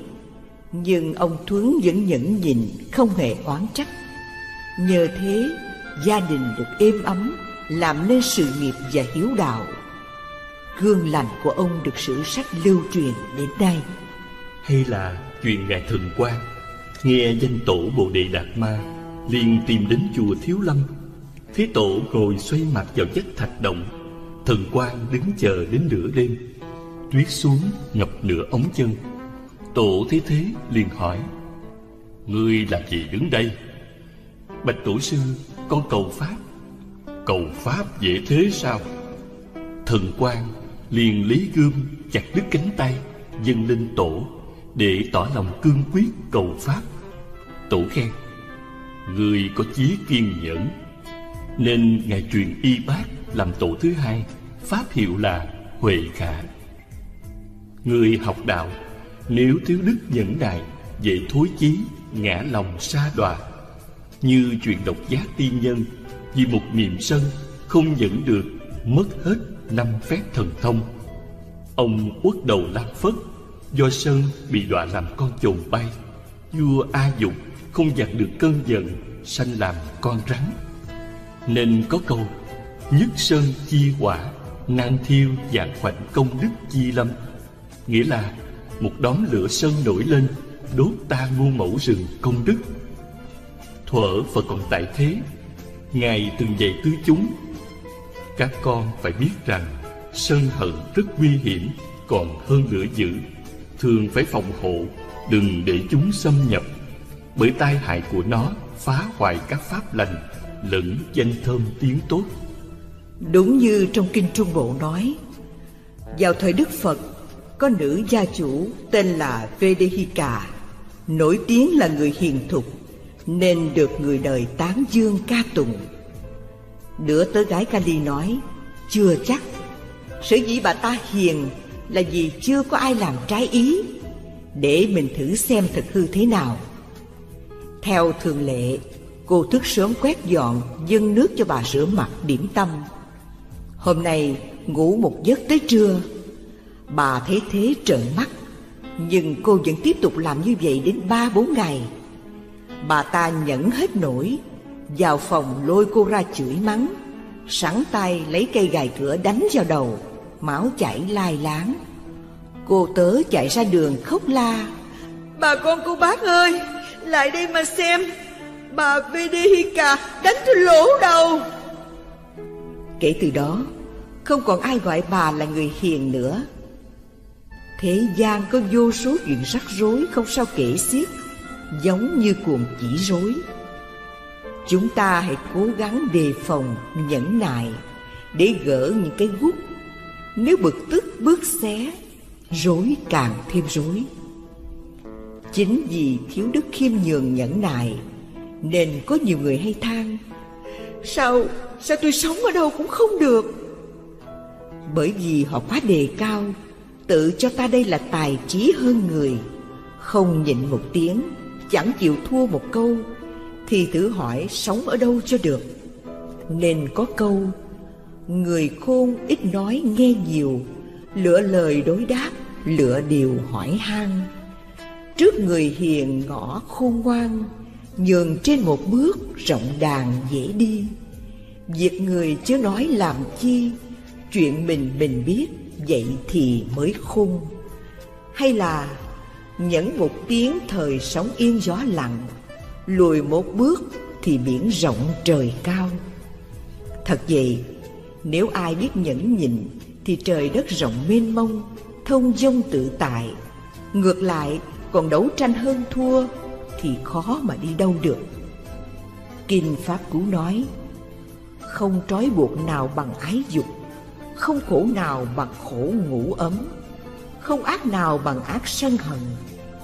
Nhưng ông Thuấn vẫn nhẫn nhịn, Không hề oán trách. Nhờ thế, Gia đình được êm ấm, Làm nên sự nghiệp và hiếu đạo. Gương lành của ông được sử sách lưu truyền đến nay. Hay là chuyện ngài thường quan Nghe danh tổ Bồ Đề Đạt Ma liền tìm đến chùa Thiếu Lâm. Thế tổ ngồi xoay mặt vào chất thạch động. Thần quan đứng chờ đến nửa đêm. Tuyết xuống, ngập nửa ống chân. Tổ thấy thế liền hỏi, Ngươi làm gì đứng đây? Bạch tổ sư, Con cầu pháp. Cầu pháp dễ thế sao? Thần quan liền lấy gươm chặt đứt cánh tay, dâng lên tổ, để tỏ lòng cương quyết cầu pháp. Tổ khen người có chí kiên nhẫn. Nên ngài truyền y bát làm tổ thứ hai, pháp hiệu là huệ khả. Người học đạo, nếu thiếu đức nhẫn nại, dễ thối chí, ngã lòng xa đọa. Như chuyện độc giác tiên nhân, vì một niệm sân không nhẫn được, mất hết năm phép thần thông. Ông uất đầu lam phất, do sân bị đọa làm con chồn bay. Vua a dục không dạt được cơn giận sanh làm con rắn. Nên có câu nhất sơn chi quả nan thiêu dạng khoảnh công đức chi lâm. Nghĩa là một đóm lửa sơn nổi lên đốt ta muôn mẫu rừng công đức. Thuở phật còn tại thế ngài từng dạy tứ chúng. Các con phải biết rằng sơn hận rất nguy hiểm còn hơn lửa dữ. Thường phải phòng hộ, đừng để chúng xâm nhập, bởi tai hại của nó phá hoại các pháp lành lẫn danh thơm tiếng tốt. Đúng như trong Kinh Trung Bộ nói, vào thời Đức Phật, có nữ gia chủ tên là Vedehika, nổi tiếng là người hiền thục, nên được người đời tán dương ca tụng. Đứa tớ gái Kali nói, chưa chắc, sở dĩ bà ta hiền là vì chưa có ai làm trái ý, để mình thử xem thật hư thế nào. Theo thường lệ, cô thức sớm quét dọn, dâng nước cho bà rửa mặt điểm tâm. Hôm nay ngủ một giấc tới trưa, bà thấy thế trợn mắt, nhưng cô vẫn tiếp tục làm như vậy đến ba bốn ngày. Bà ta nhẫn hết nổi, vào phòng lôi cô ra chửi mắng, sẵn tay lấy cây gài cửa đánh vào đầu, máu chảy lai láng. Cô tớ chạy ra đường khóc la, bà con cô bác ơi, lại đây mà xem, bà Vedehika đánh cho lỗ đầu. Kể từ đó, không còn ai gọi bà là người hiền nữa. Thế gian có vô số chuyện rắc rối không sao kể xiết, giống như cuồng chỉ rối. Chúng ta hãy cố gắng đề phòng, nhẫn nại để gỡ những cái gút. Nếu bực tức bước xé, rối càng thêm rối. Chính vì thiếu đức khiêm nhường nhẫn nại Nên có nhiều người hay than Sao, sao tôi sống ở đâu cũng không được? Bởi vì họ quá đề cao Tự cho ta đây là tài trí hơn người Không nhịn một tiếng Chẳng chịu thua một câu Thì thử hỏi sống ở đâu cho được. Nên có câu Người khôn ít nói nghe nhiều Lựa lời đối đáp Lựa điều hỏi han. Trước người hiền ngõ khôn ngoan, Nhường trên một bước rộng đàn dễ đi. Việc người chưa nói làm chi, Chuyện mình mình biết, Vậy thì mới khôn. Hay là Nhẫn một tiếng thời sóng yên gió lặng, Lùi một bước thì biển rộng trời cao. Thật vậy, Nếu ai biết nhẫn nhịn Thì trời đất rộng mênh mông, Thông dông tự tại. Ngược lại còn đấu tranh hơn thua thì khó mà đi đâu được. Kinh pháp cú nói, không trói buộc nào bằng ái dục, không khổ nào bằng khổ ngủ ấm, không ác nào bằng ác sân hận,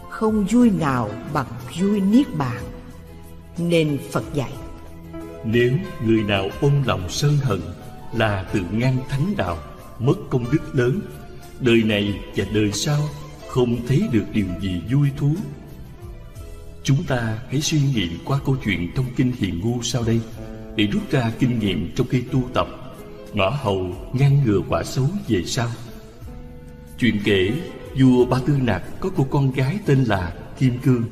không vui nào bằng vui niết bàn. Nên phật dạy, nếu người nào ôm lòng sân hận là tự ngăn thánh đạo, mất công đức lớn, đời này và đời sau không thấy được điều gì vui thú. Chúng ta hãy suy nghĩ qua câu chuyện trong kinh hiền ngu sau đây để rút ra kinh nghiệm trong khi tu tập, ngõ hầu ngăn ngừa quả xấu về sau. Chuyện kể, vua ba tư nặc có cô con gái tên là kim cương,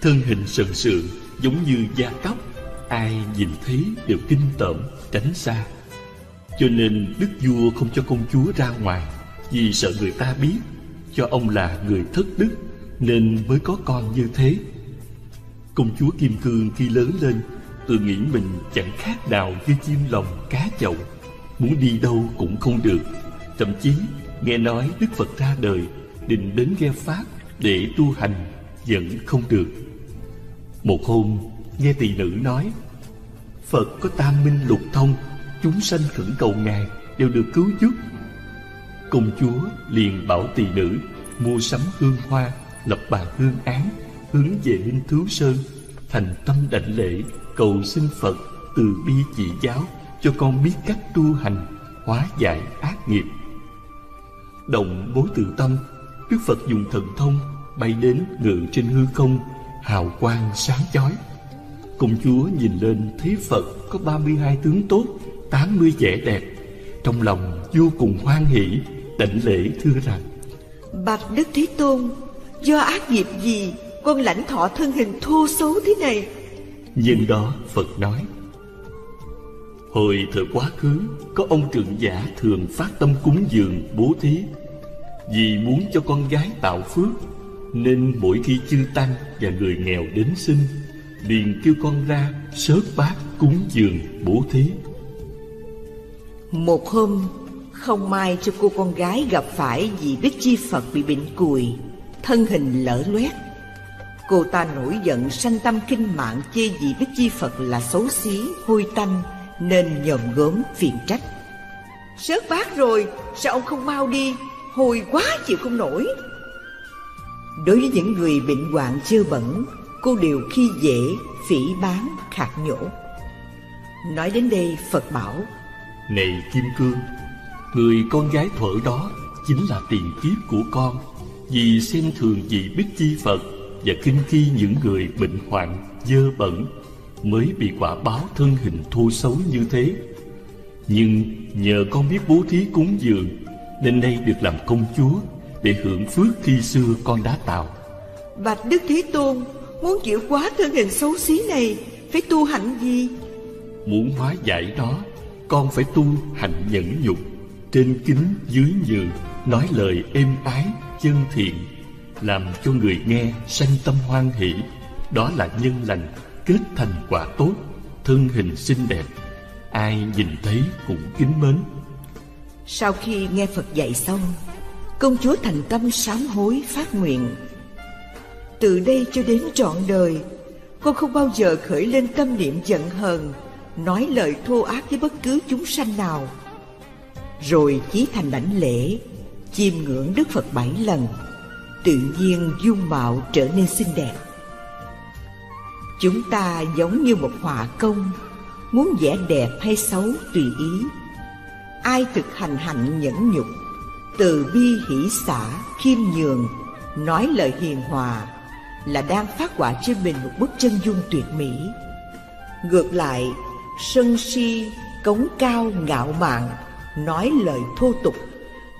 thân hình sần sượng giống như da cóc ai nhìn thấy đều kinh tởm, tránh xa. Cho nên đức vua không cho công chúa ra ngoài vì sợ người ta biết cho ông là người thất đức, nên mới có con như thế. Công chúa kim cương khi lớn lên, tự nghĩ mình chẳng khác nào như chim lòng cá chậu. Muốn đi đâu cũng không được. Thậm chí, nghe nói đức phật ra đời, định đến nghe pháp để tu hành vẫn không được. Một hôm, nghe tỳ nữ nói, phật có tam minh lục thông, chúng sanh khẩn cầu ngài đều được cứu giúp Công chúa liền bảo tỳ nữ mua sắm hương hoa, lập bàn hương án, hướng về Linh Thú Sơn, thành tâm đảnh lễ, cầu xin Phật từ bi chỉ giáo cho con biết cách tu hành, hóa giải ác nghiệp. Động bối tự tâm, Đức Phật dùng thần thông bay đến ngự trên hư không, hào quang sáng chói. Công chúa nhìn lên thấy Phật có 32 tướng tốt, 80 vẻ đẹp, trong lòng vô cùng hoan hỷ đảnh lễ thưa rằng. Bạch Đức Thế Tôn Do ác nghiệp gì Con lãnh thọ thân hình thô xấu thế này? Nhân đó Phật nói Hồi thời quá khứ Có ông trưởng giả thường phát tâm cúng dường bố thí. Vì muốn cho con gái tạo phước Nên mỗi khi chư tăng và người nghèo đến sinh liền kêu con ra sớt bát cúng dường bố thí. Một hôm không may cho cô con gái gặp phải vì Bích Chi Phật bị bệnh cùi. Thân hình lở loét. Cô ta nổi giận sanh tâm kinh mạng chê vì Bích Chi Phật là xấu xí, hôi tanh Nên nhòm gớm phiền trách. Sớt bát rồi, sao ông không mau đi, hôi quá chịu không nổi. Đối với những người bệnh hoạn chưa bẩn Cô đều khi dễ, phỉ bán, khạc nhổ. Nói đến đây Phật bảo Này Kim Cương Người con gái thuở đó Chính là tiền kiếp của con. Vì xem thường vị Bích Chi Phật Và kinh khi những người bệnh hoạn Dơ bẩn Mới bị quả báo thân hình thô xấu như thế. Nhưng nhờ con biết bố thí cúng dường Nên nay được làm công chúa Để hưởng phước khi xưa con đã tạo. Bạch Đức Thế Tôn Muốn chịu quá thân hình xấu xí này Phải tu hạnh gì? Muốn hóa giải đó Con phải tu hạnh nhẫn nhục trên kính dưới nhường Nói lời êm ái, chân thiện Làm cho người nghe sanh tâm hoan hỷ. Đó là nhân lành Kết thành quả tốt Thân hình xinh đẹp Ai nhìn thấy cũng kính mến. Sau khi nghe Phật dạy xong Công chúa thành tâm sám hối phát nguyện. Từ đây cho đến trọn đời Con không bao giờ khởi lên tâm niệm giận hờn nói lời thô ác với bất cứ chúng sanh nào rồi chí thành đảnh lễ chiêm ngưỡng đức phật bảy lần tự nhiên dung mạo trở nên xinh đẹp. Chúng ta giống như một họa công muốn vẽ đẹp hay xấu tùy ý. Ai thực hành hạnh nhẫn nhục từ bi hỷ xả khiêm nhường nói lời hiền hòa là đang phát họa trên mình một bức chân dung tuyệt mỹ. Ngược lại sân si, cống cao ngạo mạn, nói lời thô tục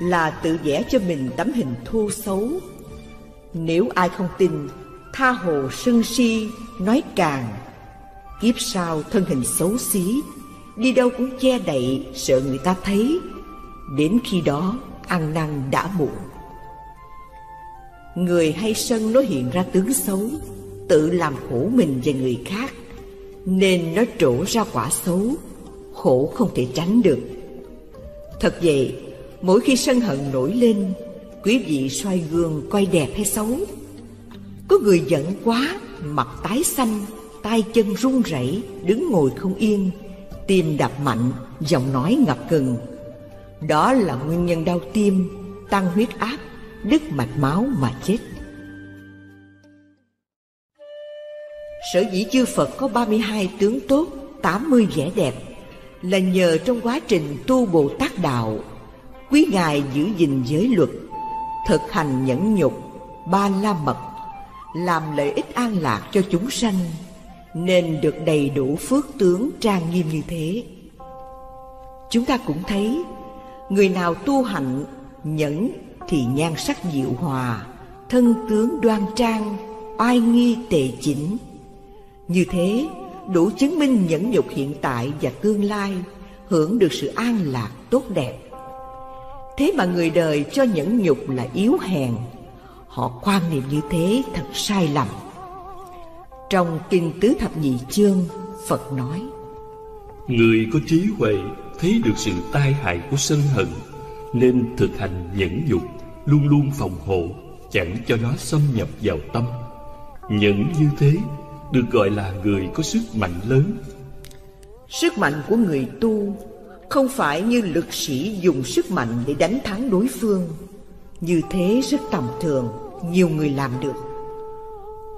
là tự vẽ cho mình tấm hình thô xấu. Nếu ai không tin, tha hồ sân si, nói càng. Kiếp sau thân hình xấu xí, đi đâu cũng che đậy sợ người ta thấy. Đến khi đó ăn năn đã muộn. Người hay sân nó hiện ra tướng xấu, tự làm khổ mình và người khác nên nó trổ ra quả xấu khổ không thể tránh được thật vậy mỗi khi sân hận nổi lên quý vị xoay gương coi đẹp hay xấu. Có người giận quá mặt tái xanh tay chân run rẩy đứng ngồi không yên tim đập mạnh giọng nói ngập ngừng. Đó là nguyên nhân đau tim tăng huyết áp đứt mạch máu mà chết. Sở dĩ chư Phật có 32 tướng tốt, 80 vẻ đẹp là nhờ trong quá trình tu Bồ Tát Đạo, quý Ngài giữ gìn giới luật, thực hành nhẫn nhục, ba la mật, làm lợi ích an lạc cho chúng sanh, nên được đầy đủ phước tướng trang nghiêm như thế. Chúng ta cũng thấy, người nào tu hạnh, nhẫn thì nhan sắc diệu hòa, thân tướng đoan trang, oai nghi tề chỉnh, như thế, đủ chứng minh nhẫn nhục hiện tại và tương lai hưởng được sự an lạc tốt đẹp. Thế mà người đời cho nhẫn nhục là yếu hèn, họ quan niệm như thế thật sai lầm. Trong Kinh Tứ Thập Nhị Chương, Phật nói Người có trí huệ thấy được sự tai hại của sân hận Nên thực hành nhẫn nhục Luôn luôn phòng hộ Chẳng cho nó xâm nhập vào tâm Nhẫn như thế được gọi là người có sức mạnh lớn. Sức mạnh của người tu không phải như lực sĩ dùng sức mạnh để đánh thắng đối phương. Như thế rất tầm thường, nhiều người làm được.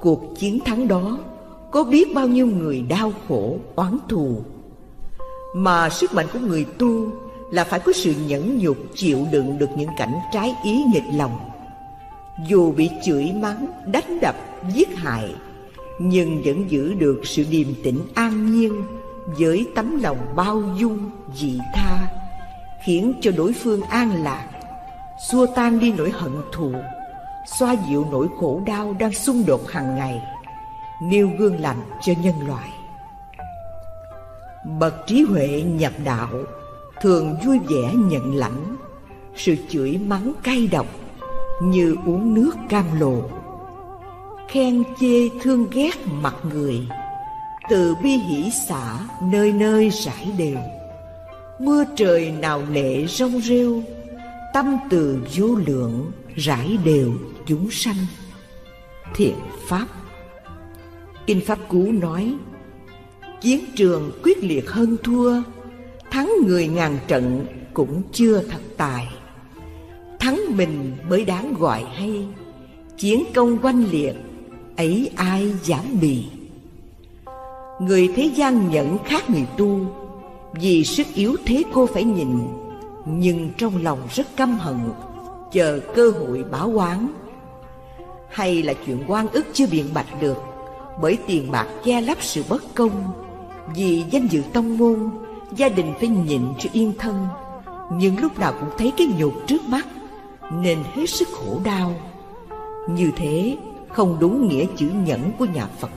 Cuộc chiến thắng đó có biết bao nhiêu người đau khổ, oán thù. Mà sức mạnh của người tu là phải có sự nhẫn nhục chịu đựng được những cảnh trái ý nghịch lòng. Dù bị chửi mắng, đánh đập, giết hại nhưng vẫn giữ được sự điềm tĩnh an nhiên với tấm lòng bao dung, dị tha, khiến cho đối phương an lạc. Xua tan đi nỗi hận thù, xoa dịu nỗi khổ đau đang xung đột hàng ngày, nêu gương lành cho nhân loại. Bậc trí huệ nhập đạo thường vui vẻ nhận lãnh, sự chửi mắng cay độc như uống nước cam lồ khen chê thương ghét mặt người. Từ bi hỷ xả, nơi nơi rải đều. Mưa trời nào lệ rong rêu, tâm từ vô lượng rải đều chúng sanh. Thiện pháp. Kinh pháp cú nói, chiến trường quyết liệt hơn thua, thắng người ngàn trận cũng chưa thật tài. Thắng mình mới đáng gọi hay, chiến công oanh liệt ấy ai dám bì. Người thế gian nhẫn khác người tu, vì sức yếu thế cô phải nhìn nhưng trong lòng rất căm hận, chờ cơ hội báo oán. Hay là chuyện oan ức chưa biện bạch được, bởi tiền bạc che lấp sự bất công, vì danh dự tông môn, gia đình phải nhịn cho yên thân. Nhưng lúc nào cũng thấy cái nhục trước mắt, nên hết sức khổ đau. Như thế không đúng nghĩa chữ nhẫn của nhà phật,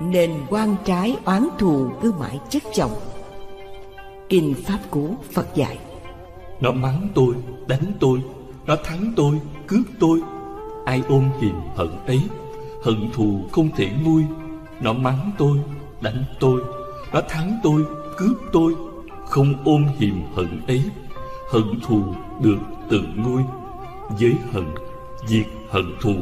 nên quan trái oán thù cứ mãi chất chồng. Kinh pháp cú phật dạy, nó mắng tôi, đánh tôi, nó thắng tôi, cướp tôi. Ai ôm hiềm hận ấy, hận thù không thể nguôi nó mắng tôi, đánh tôi, nó thắng tôi, cướp tôi. Không ôm hiềm hận ấy, hận thù được tự nguôi với hận, diệt hận thù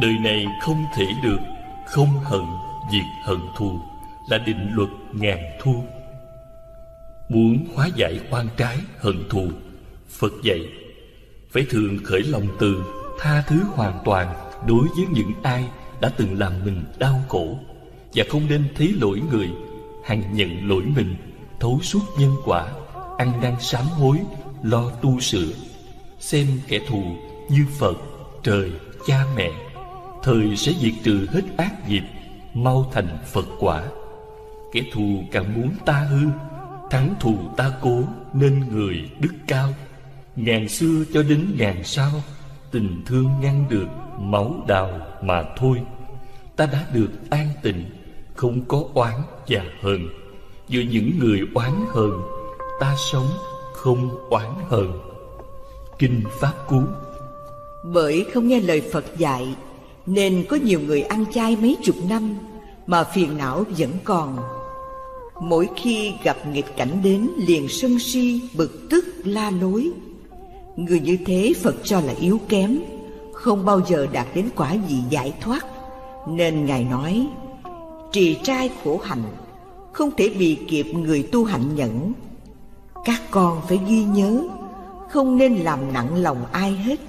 đời này không thể được, không hận diệt hận thù, là định luật ngàn thu. Muốn hóa giải oan trái hận thù, phật dạy, phải thường khởi lòng từ, tha thứ hoàn toàn đối với những ai đã từng làm mình đau khổ, và không nên thấy lỗi người, hằng nhận lỗi mình, thấu suốt nhân quả, ăn năn sám hối, lo tu sửa, xem kẻ thù như phật, trời, cha mẹ thời sẽ diệt trừ hết ác nghiệp, mau thành phật quả. Kẻ thù càng muốn ta hư, thắng thù ta cố, nên người đức cao. Ngàn xưa cho đến ngàn sau, tình thương ngăn được máu đào mà thôi. Ta đã được an tình không có oán và hờn. Giữa những người oán hờn, ta sống không oán hờn. Kinh pháp cú. Bởi không nghe lời phật dạy nên có nhiều người ăn chay mấy chục năm, mà phiền não vẫn còn. Mỗi khi gặp nghịch cảnh đến, liền sân si, bực tức, la lối. Người như thế phật cho là yếu kém, không bao giờ đạt đến quả gì giải thoát. Nên ngài nói, trì trai khổ hạnh, không thể bị kịp người tu hạnh nhẫn. Các con phải ghi nhớ, không nên làm nặng lòng ai hết.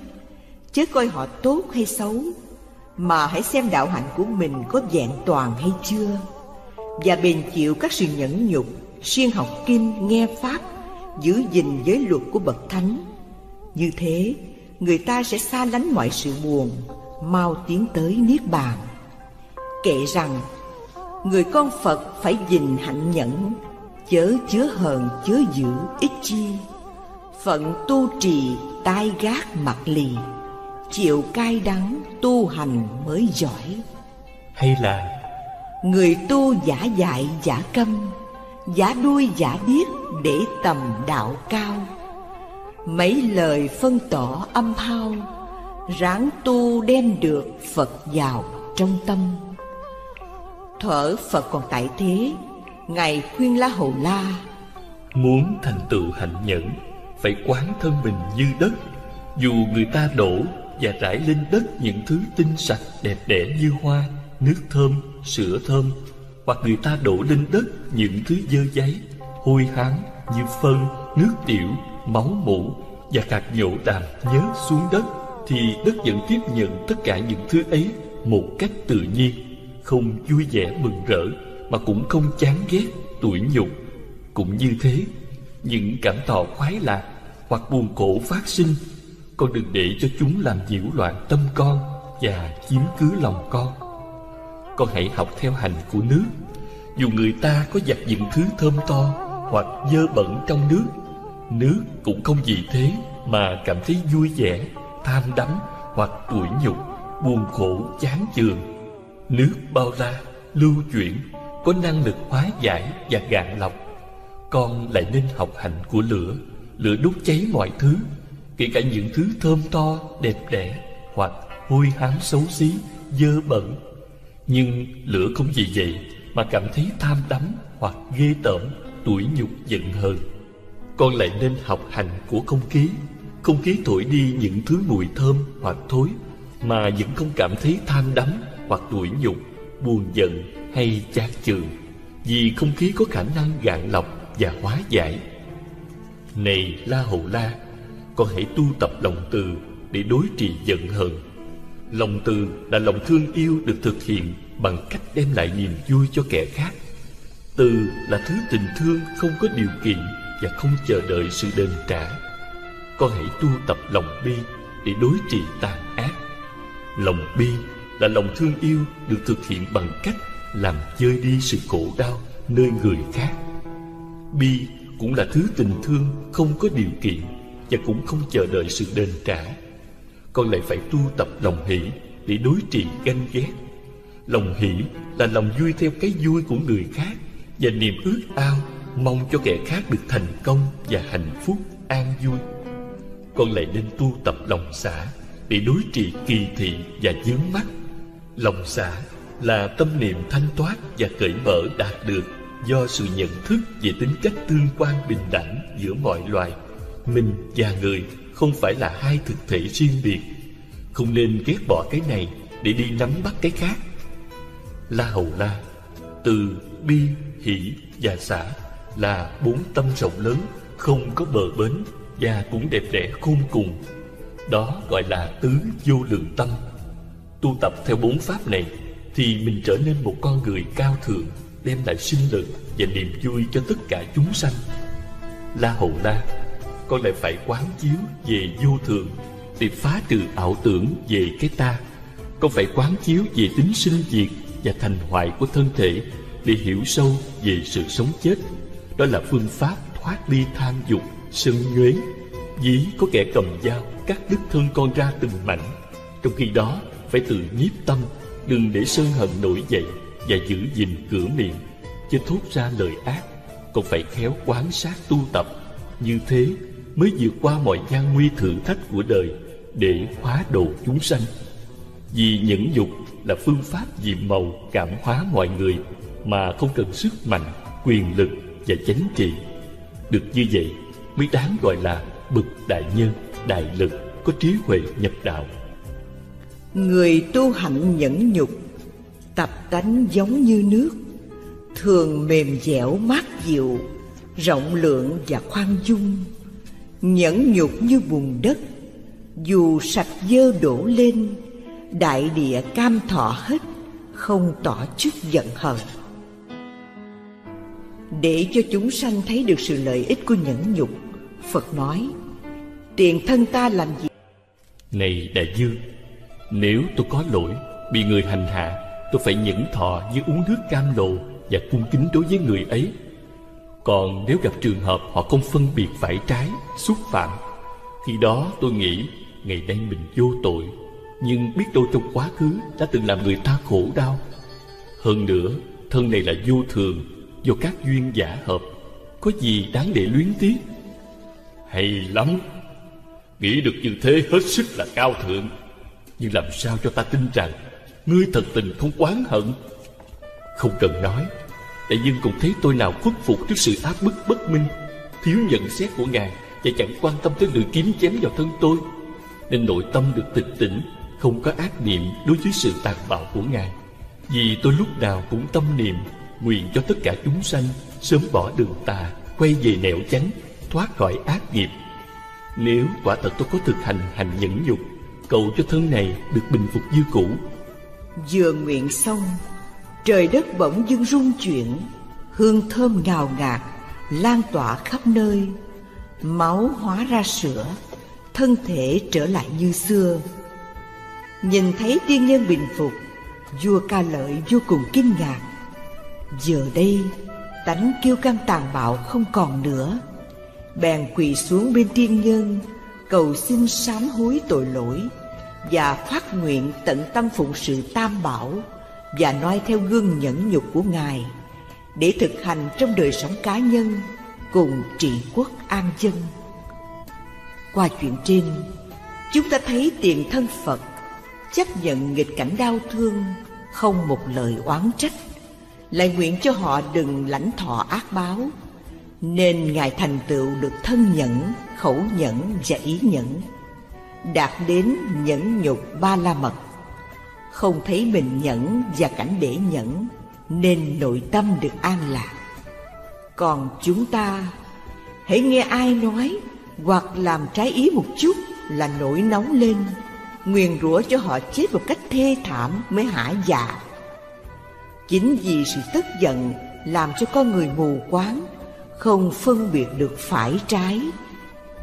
Chớ coi họ tốt hay xấu mà hãy xem đạo hạnh của mình có vẹn toàn hay chưa? Và bền chịu các sự nhẫn nhục, siêng học kinh nghe pháp, giữ gìn giới luật của bậc thánh. Như thế, người ta sẽ xa lánh mọi sự buồn, mau tiến tới niết bàn. Kệ rằng, người con phật phải gìn hạnh nhẫn, chớ chứa hờn, chớ giữ ích chi. Phận tu trì, tai gác mặt lì chịu cay đắng tu hành mới giỏi. Hay là người tu giả dại giả câm giả đuôi giả điếc để tầm đạo cao. Mấy lời phân tỏ âm hao ráng tu đem được phật vào trong tâm. Thuở phật còn tại thế ngài khuyên la hầu la muốn thành tựu hạnh nhẫn phải quán thân mình như đất. Dù người ta đổ và rải lên đất những thứ tinh sạch, đẹp đẽ như hoa, nước thơm, sữa thơm. Hoặc người ta đổ lên đất những thứ dơ giấy, hôi hám như phân, nước tiểu, máu mủ và hạt nhổ đàm nhớ xuống đất, thì đất vẫn tiếp nhận tất cả những thứ ấy một cách tự nhiên, không vui vẻ mừng rỡ mà cũng không chán ghét tủi nhục. Cũng như thế, những cảm thọ khoái lạc hoặc buồn khổ phát sinh con đừng để cho chúng làm nhiễu loạn tâm con và chiếm cứ lòng con. Con hãy học theo hành của nước. Dù người ta có giặt những thứ thơm to hoặc dơ bẩn trong nước nước cũng không vì thế mà cảm thấy vui vẻ, tham đắm hoặc tủi nhục, buồn khổ, chán chường. Nước bao la, lưu chuyển, có năng lực hóa giải và gạn lọc. Con lại nên học hành của lửa lửa đốt cháy mọi thứ kể cả những thứ thơm to, đẹp đẽ hoặc hôi hám xấu xí, dơ bẩn. Nhưng lửa không vì vậy mà cảm thấy tham đắm hoặc ghê tởm tủi nhục giận hờn. Con lại nên học hành của không khí Không khí thổi đi những thứ mùi thơm hoặc thối Mà vẫn không cảm thấy tham đắm hoặc tủi nhục, Buồn giận hay chán chường, Vì không khí có khả năng gạn lọc và hóa giải. Này La Hầu La con hãy tu tập lòng từ để đối trị giận hờn. Lòng từ là lòng thương yêu được thực hiện bằng cách đem lại niềm vui cho kẻ khác. Từ là thứ tình thương không có điều kiện và không chờ đợi sự đền trả. Con hãy tu tập lòng bi để đối trị tàn ác. Lòng bi là lòng thương yêu được thực hiện bằng cách làm chơi đi sự khổ đau nơi người khác. Bi cũng là thứ tình thương không có điều kiện và cũng không chờ đợi sự đền trả. Con lại phải tu tập lòng hỷ để đối trị ganh ghét. Lòng hỷ là lòng vui theo cái vui của người khác và niềm ước ao mong cho kẻ khác được thành công và hạnh phúc, an vui. Con lại nên tu tập lòng xả để đối trị kỳ thị và dướng mắt. Lòng xả là tâm niệm thanh thoát và cởi mở đạt được do sự nhận thức về tính cách tương quan bình đẳng giữa mọi loài mình và người không phải là hai thực thể riêng biệt. Không nên ghét bỏ cái này để đi nắm bắt cái khác. La hầu la, từ bi, hỷ và xả là bốn tâm rộng lớn, không có bờ bến và cũng đẹp đẽ khôn cùng. Đó gọi là tứ vô lượng tâm. Tu tập theo bốn pháp này thì mình trở nên một con người cao thượng, đem lại sinh lực và niềm vui cho tất cả chúng sanh. La hầu la con lại phải quán chiếu về vô thường để phá trừ ảo tưởng về cái ta. Con phải quán chiếu về tính sinh diệt và thành hoại của thân thể để hiểu sâu về sự sống chết. Đó là phương pháp thoát ly tham dục, sân nhuế. Dĩ có kẻ cầm dao cắt đứt thân con ra từng mảnh, trong khi đó phải tự nhiếp tâm, đừng để sân hận nổi dậy và giữ gìn cửa miệng, chứ thốt ra lời ác. Còn phải khéo quán sát tu tập. Như thế mới vượt qua mọi gian nguy thử thách của đời để hóa độ chúng sanh vì nhẫn dục là phương pháp diệm màu cảm hóa mọi người mà không cần sức mạnh, quyền lực và chánh trị. Được như vậy mới đáng gọi là bậc đại nhân, đại lực, có trí huệ nhập đạo. Người tu hạnh nhẫn nhục, tập tánh giống như nước, thường mềm dẻo mát dịu, rộng lượng và khoan dung, nhẫn nhục như bùn đất, dù sạch dơ đổ lên, đại địa cam thọ hết, không tỏ chút giận hờn. Để cho chúng sanh thấy được sự lợi ích của nhẫn nhục phật nói tiền thân ta làm gì? Này đại dương nếu tôi có lỗi bị người hành hạ tôi phải nhẫn thọ như uống nước cam lồ và cung kính đối với người ấy còn nếu gặp trường hợp họ không phân biệt phải trái, xúc phạm khi đó tôi nghĩ ngày nay mình vô tội. Nhưng biết đâu trong quá khứ đã từng làm người ta khổ đau. Hơn nữa, thân này là vô thường, do các duyên giả hợp, có gì đáng để luyến tiếc? Hay lắm. Nghĩ được như thế hết sức là cao thượng. Nhưng làm sao cho ta tin rằng, ngươi thật tình không oán hận? Không cần nói đại dương cũng thấy tôi nào khuất phục trước sự áp bức bất minh, thiếu nhận xét của ngài và chẳng quan tâm tới lưỡi kiếm chém vào thân tôi, nên nội tâm được tịch tỉnh, không có ác niệm đối với sự tàn bạo của ngài. Vì tôi lúc nào cũng tâm niệm, nguyện cho tất cả chúng sanh sớm bỏ đường tà, quay về nẻo chánh, thoát khỏi ác nghiệp. Nếu quả thật tôi có thực hành hành nhẫn nhục, cầu cho thân này được bình phục như cũ. Vừa nguyện xong trời đất bỗng dưng rung chuyển, hương thơm ngào ngạt, lan tỏa khắp nơi. Máu hóa ra sữa, thân thể trở lại như xưa. Nhìn thấy tiên nhân bình phục, vua ca lợi vô cùng kinh ngạc. Giờ đây, tánh kiêu căng tàn bạo không còn nữa. Bèn quỳ xuống bên tiên nhân, Cầu xin sám hối tội lỗi Và phát nguyện tận tâm phụng sự tam bảo. Và noi theo gương nhẫn nhục của Ngài Để thực hành trong đời sống cá nhân Cùng trị quốc an dân. Qua chuyện trên Chúng ta thấy tiền thân Phật Chấp nhận nghịch cảnh đau thương Không một lời oán trách lại nguyện cho họ đừng lãnh thọ ác báo Nên Ngài thành tựu được thân nhẫn, khẩu nhẫn và ý nhẫn Đạt đến nhẫn nhục ba la mật. Không thấy mình nhẫn và cảnh để nhẫn, Nên nội tâm được an lạc. Còn chúng ta, Hãy nghe ai nói, Hoặc làm trái ý một chút là nổi nóng lên. Nguyền rủa cho họ chết một cách thê thảm mới hả dạ. Chính vì sự tức giận làm cho con người mù quáng, Không phân biệt được phải trái,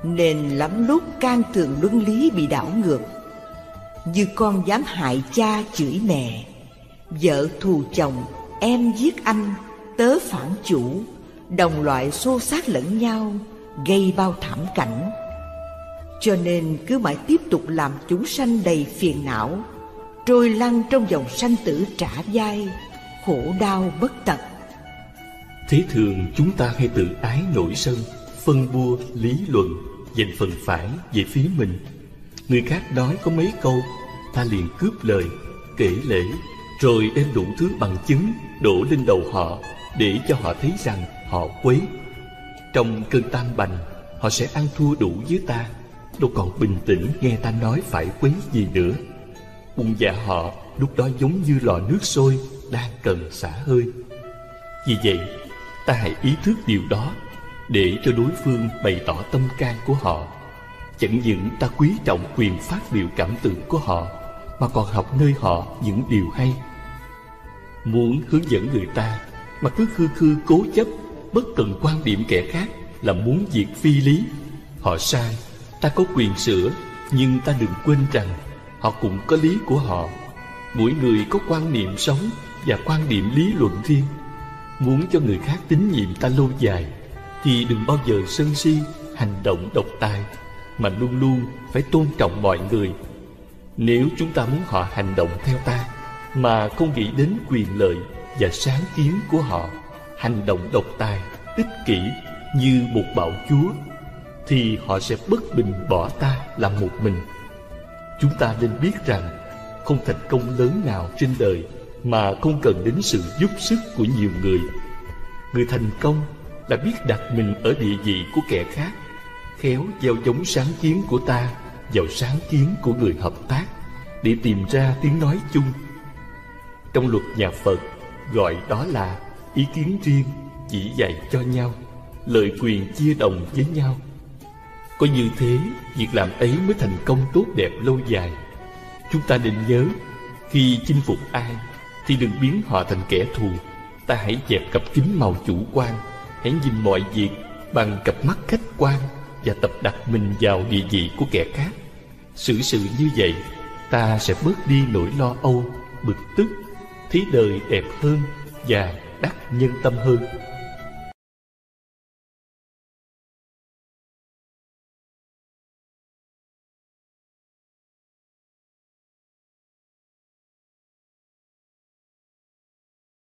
Nên lắm lúc can thường luân lý bị đảo ngược. Như con dám hại cha chửi mẹ. Vợ thù chồng, em giết anh, tớ phản chủ Đồng loại xô xát lẫn nhau Gây bao thảm cảnh. Cho nên cứ mãi tiếp tục làm chúng sanh đầy phiền não Trôi lăn trong dòng sanh tử trả dai khổ đau bất tận. Thế thường chúng ta hay tự ái nổi sân Phân bua, lý luận Dành phần phải về phía mình Người khác nói có mấy câu, Ta liền cướp lời, Kể lễ, Rồi đem đủ thứ bằng chứng Đổ lên đầu họ Để cho họ thấy rằng họ quấy. Trong cơn tam bành, Họ sẽ ăn thua đủ với ta, Đâu còn bình tĩnh nghe ta nói phải quấy gì nữa. Bụng dạ họ lúc đó giống như lò nước sôi đang cần xả hơi. Vì vậy, ta hãy ý thức điều đó để cho đối phương bày tỏ tâm can của họ chẳng những ta quý trọng quyền phát biểu cảm tưởng của họ, mà còn học nơi họ những điều hay. Muốn hướng dẫn người ta, mà cứ khư khư cố chấp, bất cần quan điểm kẻ khác là muốn diệt phi lý. Họ sai, ta có quyền sửa, nhưng ta đừng quên rằng họ cũng có lý của họ. Mỗi người có quan niệm sống và quan điểm lý luận riêng. Muốn cho người khác tín nhiệm ta lâu dài, thì đừng bao giờ sân si, hành động độc tài mà luôn luôn phải tôn trọng mọi người nếu chúng ta muốn họ hành động theo ta mà không nghĩ đến quyền lợi và sáng kiến của họ hành động độc tài ích kỷ như một bạo chúa thì họ sẽ bất bình bỏ ta làm một mình chúng ta nên biết rằng không thành công lớn nào trên đời mà không cần đến sự giúp sức của nhiều người. Người thành công là biết đặt mình ở địa vị của kẻ khác, khéo gieo giống sáng kiến của ta vào sáng kiến của người hợp tác để tìm ra tiếng nói chung. Trong luật nhà Phật gọi đó là ý kiến riêng chỉ dạy cho nhau, lợi quyền chia đồng với nhau. Có như thế, việc làm ấy mới thành công tốt đẹp lâu dài. Chúng ta nên nhớ, khi chinh phục ai thì đừng biến họ thành kẻ thù ta hãy dẹp cặp kính màu chủ quan hãy nhìn mọi việc bằng cặp mắt khách quan và tập đặt mình vào địa vị của kẻ khác. Xử sự như vậy, ta sẽ bớt đi nỗi lo âu, bực tức, thấy đời đẹp hơn và đắc nhân tâm hơn.